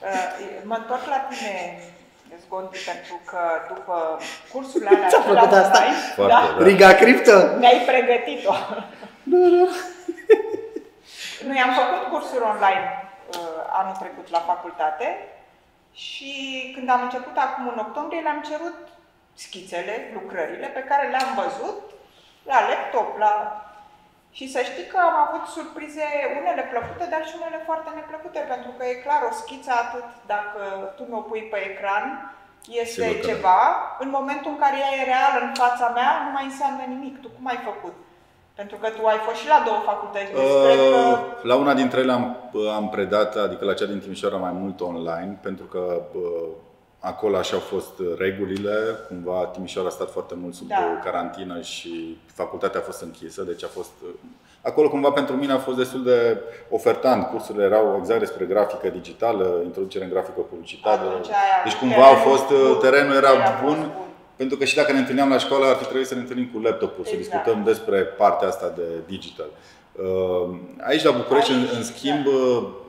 Uh, mă întorc la tine, Zgondi, pentru că după cursurile alea Ți-a plăcut asta? Online, da, da. Riga Crypto? Mi-ai pregătit-o. Nu, nu. Noi am făcut cursuri online uh, anul trecut la facultate și când am început acum în octombrie, le-am cerut schițele, lucrările pe care le-am văzut la laptop, la... Și să știi că am avut surprize, unele plăcute, dar și unele foarte neplăcute, pentru că e clar, o schiță atât dacă tu nu o pui pe ecran, este Sigur ceva, în momentul în care ea e reală în fața mea, nu mai înseamnă nimic. Tu cum ai făcut? Pentru că tu ai fost și la două facultăți. Uh, că... La una dintre ele am, am predat, adică la cea din Timișoara, mai mult online, pentru că uh, acolo așa au fost regulile. Cumva Timișoara a stat foarte mult sub da. carantină și facultatea a fost închisă, deci a fost... Uh, acolo cumva pentru mine a fost destul de ofertant. Cursurile erau exact despre grafică digitală, introducere în grafică publicitară. Deci cumva au fost, terenul era, era bun. bun pentru că și dacă ne întâlneam la școală, ar fi trebuit să ne întâlnim cu laptopul, exact. să discutăm despre partea asta de digital. Uh, aici, la București, Aici, în, în schimb, da.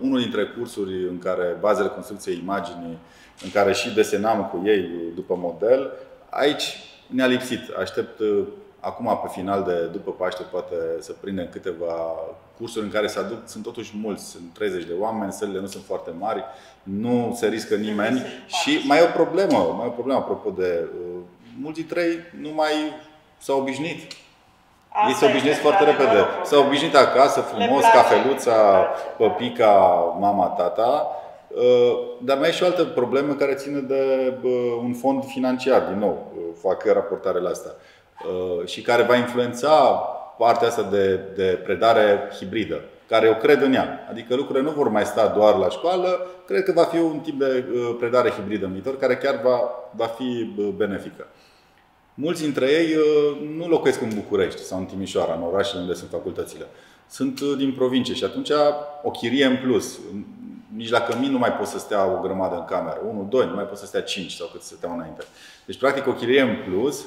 unul dintre cursuri în care bazele construcției imaginii, în care și desenam cu ei după model, aici ne-a lipsit. Aștept uh, acum, pe final de după Paște, poate să prindem câteva cursuri în care se aduc, sunt totuși mulți, sunt 30 de oameni, sălile nu sunt foarte mari, nu se riscă nimeni și mai e o problemă, mai e o problemă apropo de uh, mulți dintre ei nu mai s-au obișnuit. Asta ei se obișnuiesc foarte repede. S-au obișnuit acasă, frumos, cafeluța, păpica, mama, tata. Uh, dar mai e și o altă problemă care ține de uh, un fond financiar, din nou, uh, fac raportare la asta, și care va influența partea asta de, de predare hibridă, care eu cred în ea. Adică lucrurile nu vor mai sta doar la școală, cred că va fi un tip de predare hibridă în viitor, care chiar va, va fi benefică. Mulți dintre ei nu locuiesc în București sau în Timișoara, în orașele unde sunt facultățile. Sunt din provincie și atunci o chirie în plus nici la cămin nu mai pot să stea o grămadă în cameră. 1, 2, nu mai pot să stea 5 sau cât să stea înainte. Deci, practic, o chirie în plus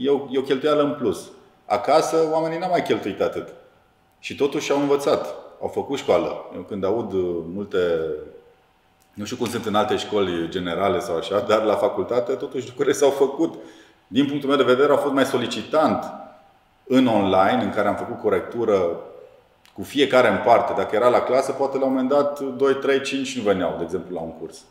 e o, e o cheltuială în plus. Acasă, oamenii n-au mai cheltuit atât. Și totuși au învățat. Au făcut școală. Eu când aud multe nu știu cum sunt în alte școli generale sau așa, dar la facultate totuși lucrurile s-au făcut. Din punctul meu de vedere, au fost mai solicitant în online, în care am făcut corectură cu fiecare în parte. Dacă era la clasă, poate la un moment dat 2, 3, 5 nu veneau, de exemplu, la un curs.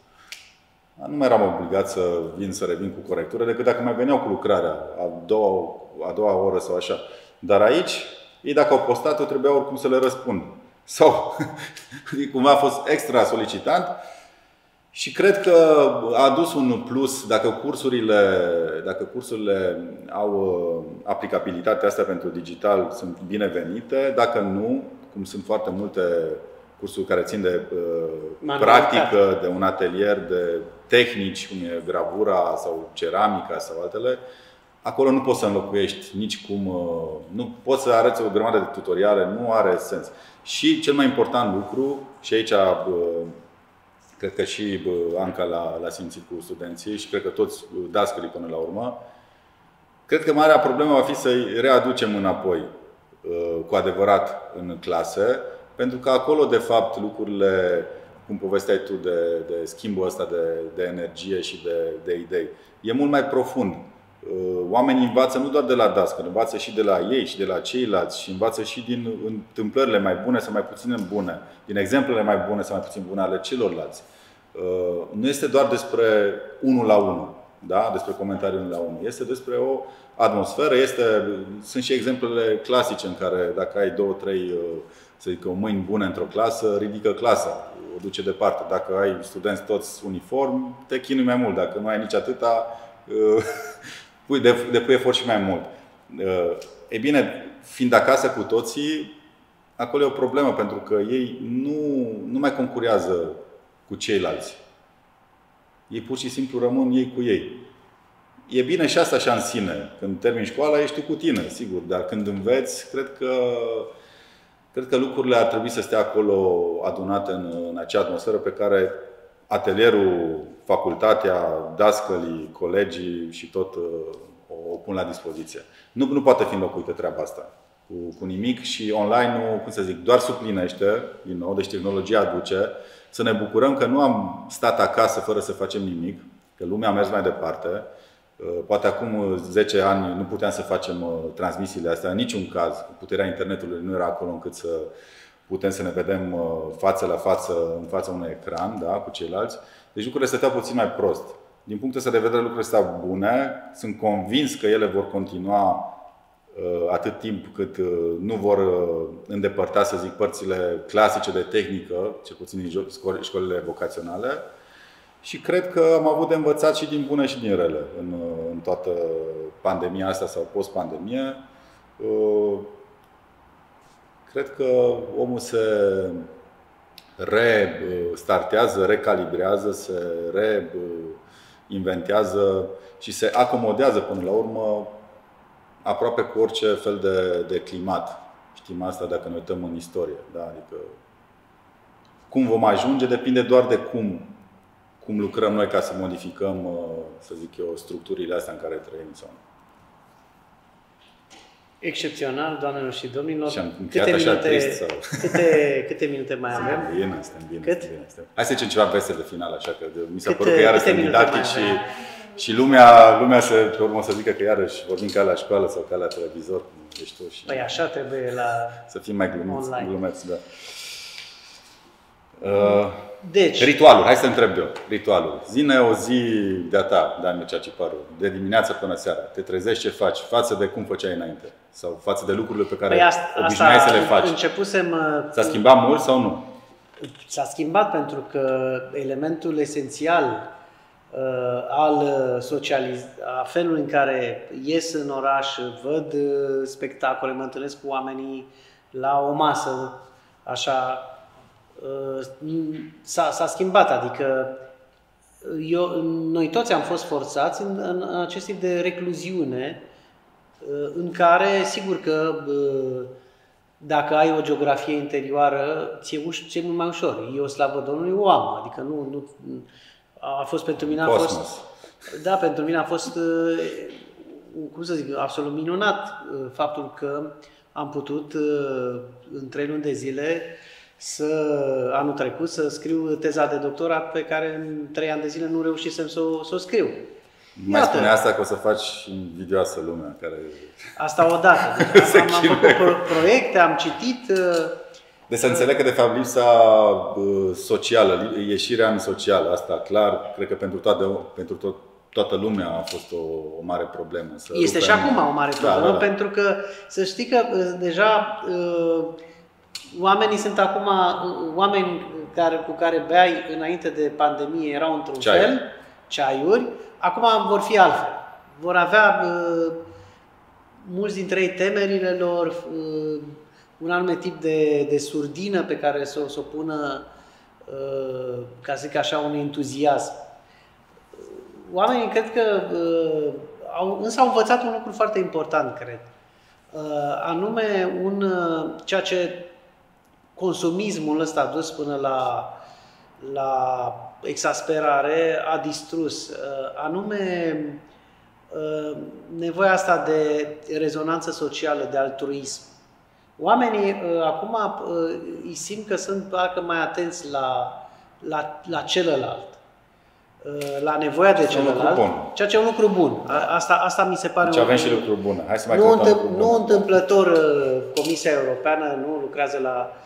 Nu mai eram obligat să vin să revin cu corectură decât dacă mai veneau cu lucrarea a doua, a doua oră sau așa. Dar aici, ei dacă au postat, eu trebuia oricum să le răspund. Sau cumva a fost extra solicitant și cred că a adus un plus dacă cursurile, dacă cursurile au uh, aplicabilitatea asta pentru digital sunt binevenite, dacă nu, cum sunt foarte multe cursuri care țin de uh, practică, de un atelier, de tehnici, cum e gravura sau ceramica sau altele, acolo nu poți să înlocuiești nici cum, uh, nu poți să arăți o grămadă de tutoriale, nu are sens. Și cel mai important lucru, și aici uh, cred că și Anca l-a, l-a simțit cu studenții și cred că toți dascării până la urmă, cred că marea problemă va fi să-i readucem înapoi Uh, cu adevărat în clase, pentru că acolo, de fapt, lucrurile, cum povesteai tu de, de schimbul ăsta de, de energie și de, de idei, e mult mai profund. Uh, oamenii învață nu doar de la dască, învață și de la ei și de la ceilalți și învață și din întâmplările mai bune sau mai puțin bune, din exemplele mai bune sau mai puțin bune ale celorlalți. Uh, nu este doar despre unul la unul, da? despre comentariul unul la unul. Este despre o atmosferă. Este, sunt și exemplele clasice în care dacă ai două, trei, uh, să zic, o mâini bune într-o clasă, ridică clasa, o duce departe. Dacă ai studenți toți uniform, te chinui mai mult. Dacă nu ai nici atâta, uh, pui, depui efort și mai mult. Uh, e bine, fiind acasă cu toții, acolo e o problemă pentru că ei nu, nu mai concurează cu ceilalți. Ei pur și simplu rămân ei cu ei e bine și asta așa în sine. Când termini școala, ești tu cu tine, sigur. Dar când înveți, cred că, cred că lucrurile ar trebui să stea acolo adunate în, în acea atmosferă pe care atelierul, facultatea, dascălii, colegii și tot uh, o, o pun la dispoziție. Nu, nu poate fi înlocuită treaba asta cu, cu nimic și online, cum să zic, doar suplinește, din nou, deci tehnologia aduce. Să ne bucurăm că nu am stat acasă fără să facem nimic, că lumea a mers mai departe Uh, poate acum 10 ani nu puteam să facem uh, transmisiile astea, în niciun caz. Puterea internetului nu era acolo încât să putem să ne vedem uh, față la față, în fața unui ecran, da, cu ceilalți. Deci lucrurile stăteau puțin mai prost. Din punctul ăsta de vedere, lucrurile stau bune. Sunt convins că ele vor continua atât timp cât nu vor îndepărta, să zic, părțile clasice de tehnică, cel puțin din școlile vocaționale. Și cred că am avut de învățat și din bune și din rele în, în toată pandemia asta sau post-pandemie. Uh, cred că omul se restartează, recalibrează, se reinventează și se acomodează până la urmă aproape cu orice fel de, de climat. Știm asta dacă ne uităm în istorie. Da? Adică cum vom ajunge depinde doar de cum cum lucrăm noi ca să modificăm, uh, să zic eu, structurile astea în care trăim sau nu. Excepțional, doamnelor și domnilor. Și am câte așa minute, trist sau... câte, câte minute mai avem? Bine, suntem bine. Cât? bine suntem. Hai să zicem ceva vesel de final, așa că mi s-a părut că iarăși sunt didactic și, și lumea, lumea se, pe urmă să zică că iarăși vorbim ca la școală sau ca la televizor, cum ești tu. Și păi așa trebuie la Să fim mai glumiți, glumeți, da. Uh, deci. Ritualul, hai să întreb eu. Ritualul. Zine o zi de-a ta, Dani Ceaciparu, de dimineață până seara. Te trezești, ce faci? Față de cum făceai înainte? Sau față de lucrurile pe care păi asta, obișnuiai să le faci? Începusem... Uh, S-a schimbat mult sau nu? S-a schimbat pentru că elementul esențial uh, al socializ- a felului în care ies în oraș, văd uh, spectacole, mă întâlnesc cu oamenii la o masă, așa, uh, s-a, s-a schimbat, adică eu, noi toți am fost forțați în, în, în acest tip de recluziune uh, în care, sigur că uh, dacă ai o geografie interioară, ți-e, uș- ți-e mult mai ușor. Eu, slavă Domnului, o am. Adică nu, nu a fost pentru mine a Cosmos. fost da, pentru mine a fost uh, cum să zic, absolut minunat faptul că am putut în trei luni de zile să anul trecut să scriu teza de doctorat pe care în trei ani de zile nu reușisem să o, să o scriu. Mai Iată. spune asta că o să faci invidioasă lumea care... Asta odată. Deci Se am, am chinuie. făcut pro- proiecte, am citit. uh, Deci să înțeleg că de fapt lipsa uh, socială, li- ieșirea în social, asta clar, cred că pentru toată, pentru tot, toată lumea a fost o, o mare problemă. Să Este și rupem- acum o mare Da, problemă, da, da. pentru că să știi că uh, deja uh, oamenii sunt acum, uh, oameni care, cu care beai înainte de pandemie erau într-un Ceaiuri. fel, ceaiuri, acum vor fi altfel. Vor avea uh, mulți dintre ei temerile lor, uh, un anume tip de, de surdină pe care să o să o pună, uh, ca să zic așa, un entuziasm. Oamenii cred că uh, au, însă au învățat un lucru foarte important, cred. Uh, anume un, uh, ceea ce consumismul ăsta a dus până la, la exasperare a distrus. Uh, anume uh, nevoia asta de rezonanță socială, de altruism. Oamenii uh, acum uh, îi simt că sunt parcă mai atenți la, la, la celălalt, uh, la nevoia de Este un lucru celălalt, bun. ceea ce e un lucru bun. A, asta, asta mi se pare Deci un avem și lucruri bune. Hai să mai nu, căutăm întâmpl- lucruri nu bune. întâmplător uh, Comisia Europeană nu lucrează la uh,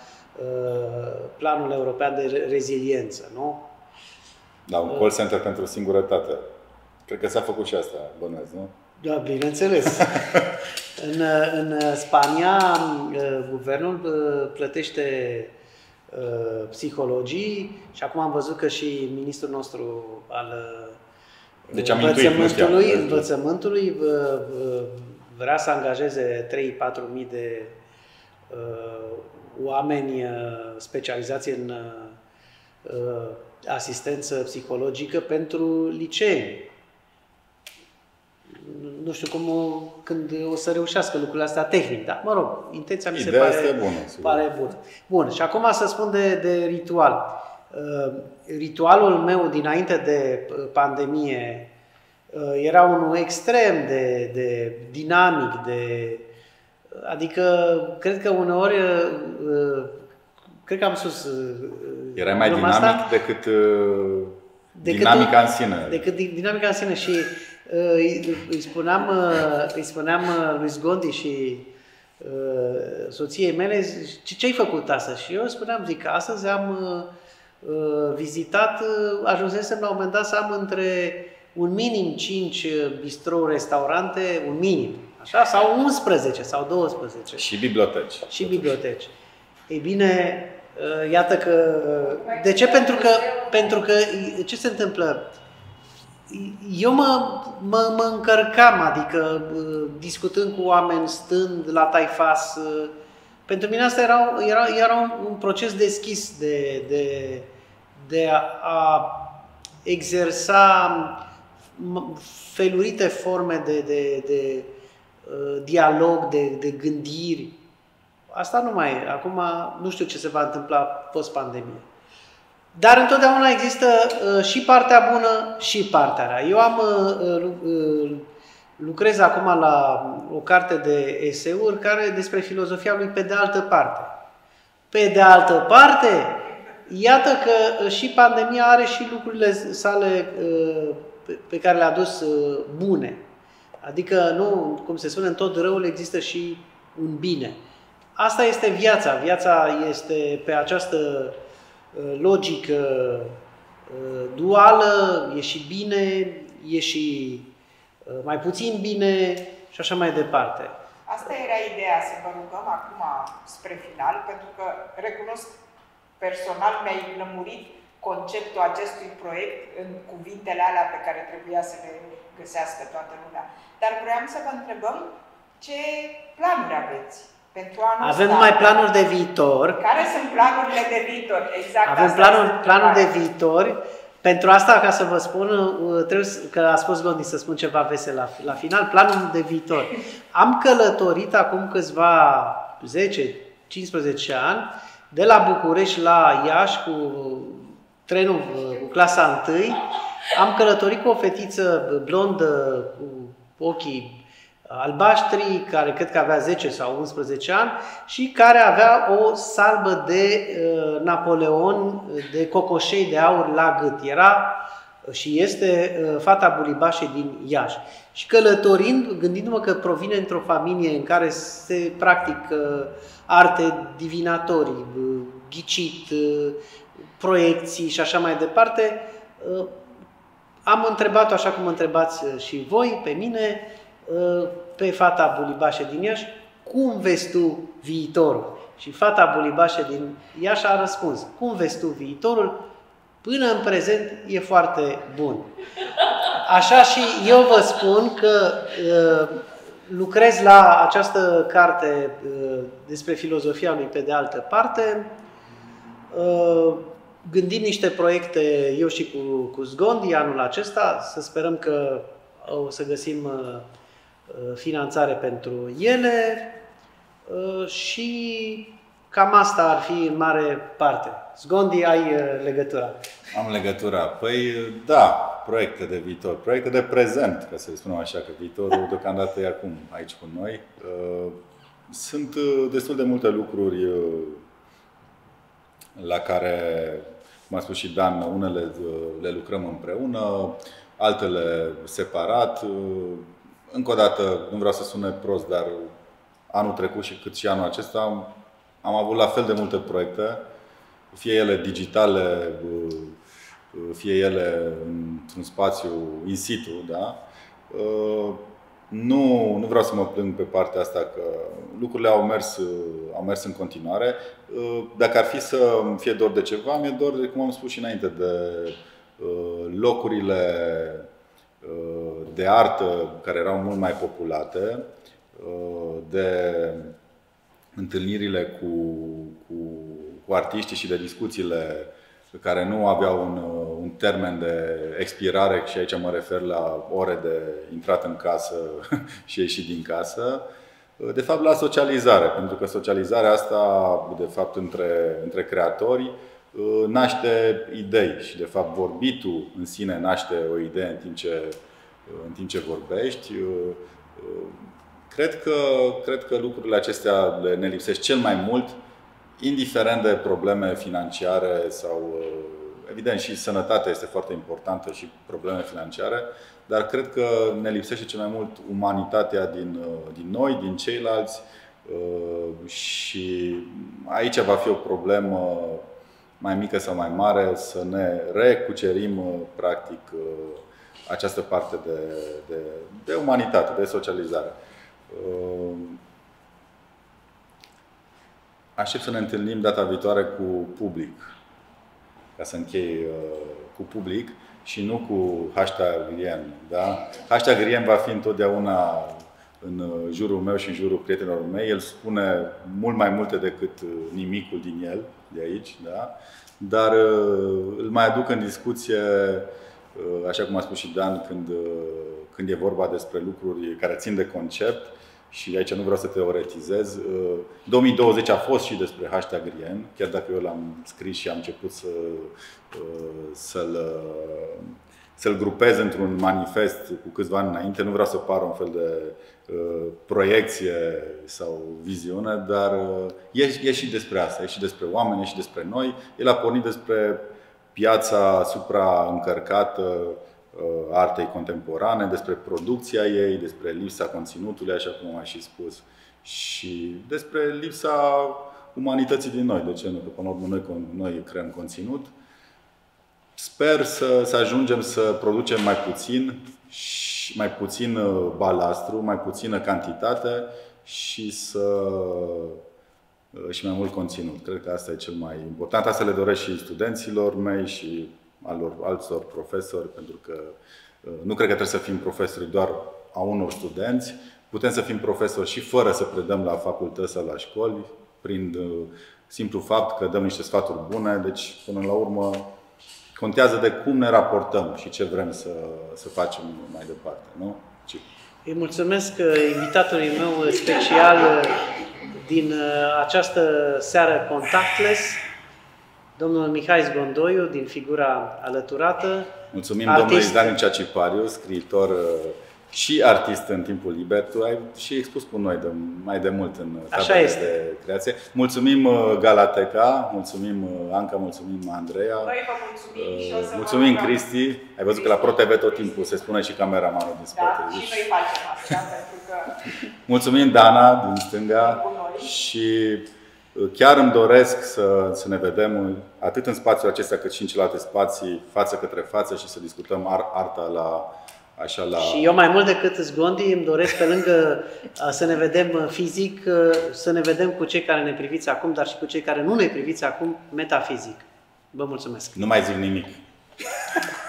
Planul European de Re- Reziliență, nu? Da, un call center pentru singurătate. Cred că s-a făcut și asta, bănuiesc, nu? Da, bineînțeles. în, uh, în Spania, uh, guvernul uh, plătește uh, psihologii și acum am văzut că și ministrul nostru al uh, Deci am intuit, nu învățământului, știam. învățământului uh, uh, vrea să angajeze 3-4 mii de uh, oameni uh, specializați în uh, uh, asistență psihologică pentru licei. Nu știu cum o, când o să reușească lucrurile astea tehnic, dar mă rog, intenția mi se Ideea pare, este bună, sigur. pare bună. Bun, și acum să spun de, de ritual. Uh, ritualul meu dinainte de uh, pandemie uh, era unul extrem de, de dinamic, de, adică cred că uneori, uh, uh, cred că am spus uh, Erai mai gluma dinamic asta, decât, uh, Decât dinamica din- în sine. decât din- dinamica în sine și uh, îi, îi spuneam, uh, îi spuneam uh, lui Zgondi și uh, soției mele, ce, ce ai făcut astăzi? Și eu spuneam, zic, astăzi am uh, uh, vizitat, uh, ajunsesem la un moment dat să am între un minim 5 bistrou restaurante, un minim, așa, sau 11 sau 12 Și biblioteci. și biblioteci. Ei bine, uh, iată că... De ce? Pentru că, pentru că ce se întâmplă? Eu mă, mă, mă încărcam, adică uh, discutând cu oameni, stând la taifas. uh, Pentru mine asta era, era, era un, un proces deschis de, de, de a, a exersa m- felurite forme de, de, de uh, dialog, de, de gândiri. Asta nu mai e. Acum nu știu ce se va întâmpla post-pandemie. Dar întotdeauna există uh, și partea bună și partea rea. Eu am uh, lu- uh, lucrez acum la o carte de eseuri care despre filozofia lui pe de altă parte. Pe de altă parte, iată că uh, și pandemia are și lucrurile sale uh, pe- pe care le-a adus uh, bune. Adică, nu, cum se spune, în tot răul există și un bine. Asta este viața. Viața este pe această uh, logică uh, duală, e și bine, e și uh, mai puțin bine și așa mai departe. Asta era ideea, să vă rugăm acum spre final, pentru că recunosc personal mi-ai lămurit conceptul acestui proiect în cuvintele alea pe care trebuia să le găsească toată lumea. Dar vreau să vă întrebăm ce planuri aveți pentru anul Avem ăsta? mai planuri de viitor. Care sunt planurile de viitor? Exact. Avem asta planuri, este planuri de întrebarea. viitor. Pentru asta, ca să vă spun, uh, trebuie să- că a spus Gondi să spun ceva vesel la, la final, planul de viitor. Am călătorit acum câțiva 10-15 ani de la București la Iași cu trenul uh, cu clasa 1. Am călătorit cu o fetiță blondă cu ochii albaștri, care cred că avea 10 sau 11 ani și care avea o salbă de uh, Napoleon de cocoșei de aur la gât. Era și este uh, fata bulibașe din Iași. Și călătorind, gândindu-mă că provine într-o familie în care se practică arte divinatorii, uh, ghicit, uh, proiecții și așa mai departe, uh, am întrebat-o așa cum întrebați uh, și voi, pe mine, uh, pe fata bulibașe din Iași, cum vezi tu viitorul? Și fata bulibașe din Iași a răspuns, cum vezi tu viitorul? Până în prezent e foarte bun. Așa și eu vă spun că uh, lucrez la această carte uh, despre filozofia lui pe de altă parte. Uh, gândim niște proiecte, eu și cu, cu Zgondi anul acesta, să sperăm că o să găsim uh, uh, finanțare pentru ele uh, și cam asta ar fi în mare parte. Zgondi, ai uh, legătura. Am legătura. Păi da, proiecte de viitor, proiecte de prezent, ca să spunem așa, că viitorul deocamdată e acum aici cu noi. Uh, Sunt uh, destul de multe lucruri uh, la care, cum a spus și Dan, unele uh, le lucrăm împreună, altele separat. Uh, Încă o dată, nu vreau să sune prost, dar anul trecut și cât și anul acesta am, am avut la fel de multe proiecte, fie ele digitale, uh, uh, fie ele într-un spațiu in situ, da? Uh, Nu, nu vreau să mă plâng pe partea asta că lucrurile au mers, uh, au mers în continuare. Uh, Dacă ar fi să fie dor de ceva, mi-e dor, de, cum am spus și înainte, de uh, locurile uh, de artă care erau mult mai populate, uh, de întâlnirile cu, cu, cu artiștii și de discuțiile care nu aveau un, un termen de expirare și aici mă refer la ore de intrat în casă și ieșit din casă, de fapt la socializare, pentru că socializarea asta, de fapt, între, între creatori naște idei și, de fapt, vorbitul în sine naște o idee în timp ce, în timp ce vorbești. Cred că, cred că lucrurile acestea le ne lipsesc cel mai mult, indiferent de probleme financiare sau, evident, și sănătatea este foarte importantă și probleme financiare, dar cred că ne lipsește cel mai mult umanitatea din, din noi, din ceilalți și aici va fi o problemă mai mică sau mai mare să ne recucerim practic această parte de, de, de umanitate, de socializare. Aștept să ne întâlnim data viitoare cu public, ca să închei cu public și nu cu hashtag Grien. Da? Hashtag Grien va fi întotdeauna în jurul meu și în jurul prietenilor mei. El spune mult mai multe decât nimicul din el, de aici, da? dar îl mai aduc în discuție, așa cum a spus și Dan, când, când e vorba despre lucruri care țin de concept și aici nu vreau să teoretizez. 2020 a fost și despre hashtag Grien, chiar dacă eu l-am scris și am început să, să-l, să-l grupez într-un manifest cu câțiva ani înainte. Nu vreau să pară un fel de proiecție sau viziune, dar e, e și despre asta, e și despre oameni, e și despre noi. El a pornit despre piața supraîncărcată artei contemporane, despre producția ei, despre lipsa conținutului, așa cum am mai și spus, și despre lipsa umanității din noi. De ce nu? Că până la urmă noi, noi creăm conținut. Sper să, să ajungem să producem mai puțin și mai puțin balastru, mai puțină cantitate și să uh, și mai mult conținut. Cred că asta e cel mai important. Asta le doresc și studenților mei și alor, altor profesori, pentru că uh, nu cred că trebuie să fim profesori doar a unor studenți. Putem să fim profesori și fără să predăm la facultăți sau la școli, prin uh, simplu fapt că dăm niște sfaturi bune. Deci, până la urmă, contează de cum ne raportăm și ce vrem să, să facem mai departe. Nu? Îi mulțumesc uh, invitatului meu special uh, din această seară Contactless, domnul Mihai Zgondoiu, din figura alăturată. Mulțumim artist. domnului Dani Ciacipariu, scriitor și artist în timpul liber. Tu ai și expus cu noi de, mai de mult în Așa este. de creație. Mulțumim uh, Galateca, mulțumim uh, Anca, mulțumim Andreea. Noi vă mulțumim uh, și o să Mulțumim Cristi. Ai văzut Cristi. că la ProTV tot timpul se spune și cameramanul din spate. Da, și noi facem asta, pentru că... Mulțumim Dana din stânga și uh, chiar îmi doresc să, să ne vedem atât în spațiul acesta cât și în celelalte spații, față către față și să discutăm ar, arta la Așa la... Și eu mai mult decât Zgondi îmi doresc pe lângă să ne vedem fizic, să ne vedem cu cei care ne priviți acum, dar și cu cei care nu ne priviți acum, metafizic. Vă mulțumesc. Nu mai zic nimic.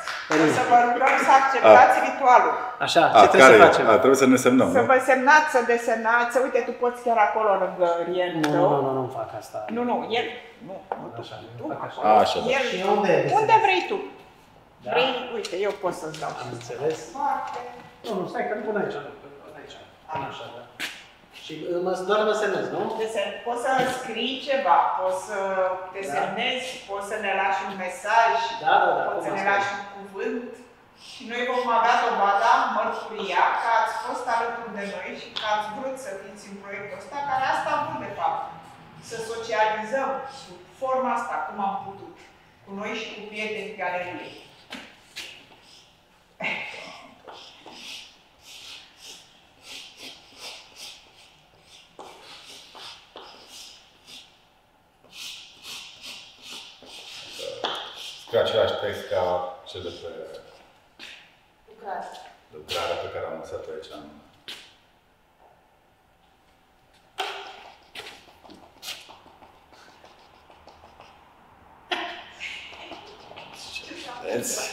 Să vă rugăm să acceptați a. ritualul. Așa, ce a, trebuie care să facem? A, trebuie să ne semnăm, Să nu? vă semnați, să desemnați, uite, tu poți chiar acolo lângă rienul nu, tău. Nu, nu, nu, fac asta. Nu, nu, el, nu, nu așa, tu, fac așa. A, așa, da. el, unde, unde vrei tu. Da? Vrei, uite, eu pot să-ți dau. Am înțeles. Foarte. Nu, nu, stai că nu pun aici, nu, pun aici. Pun așa, da. Și mă, doar mă semnez, nu? Desen, poți să scrii ceva, poți să desenezi, da. poți să ne lași un mesaj, da, da, da, poți să ne lași un cuvânt. Și noi vom avea dovada, mărturia, că ați fost alături de noi și că ați vrut să fiți în proiectul ăsta, care asta a vrut, de fapt. Să socializăm sub forma asta, cum am putut, cu noi și cu prietenii galeriei. Cu același text ca cele pe... Lucrare. Lucrarea pe care am lăsat-o aici în It's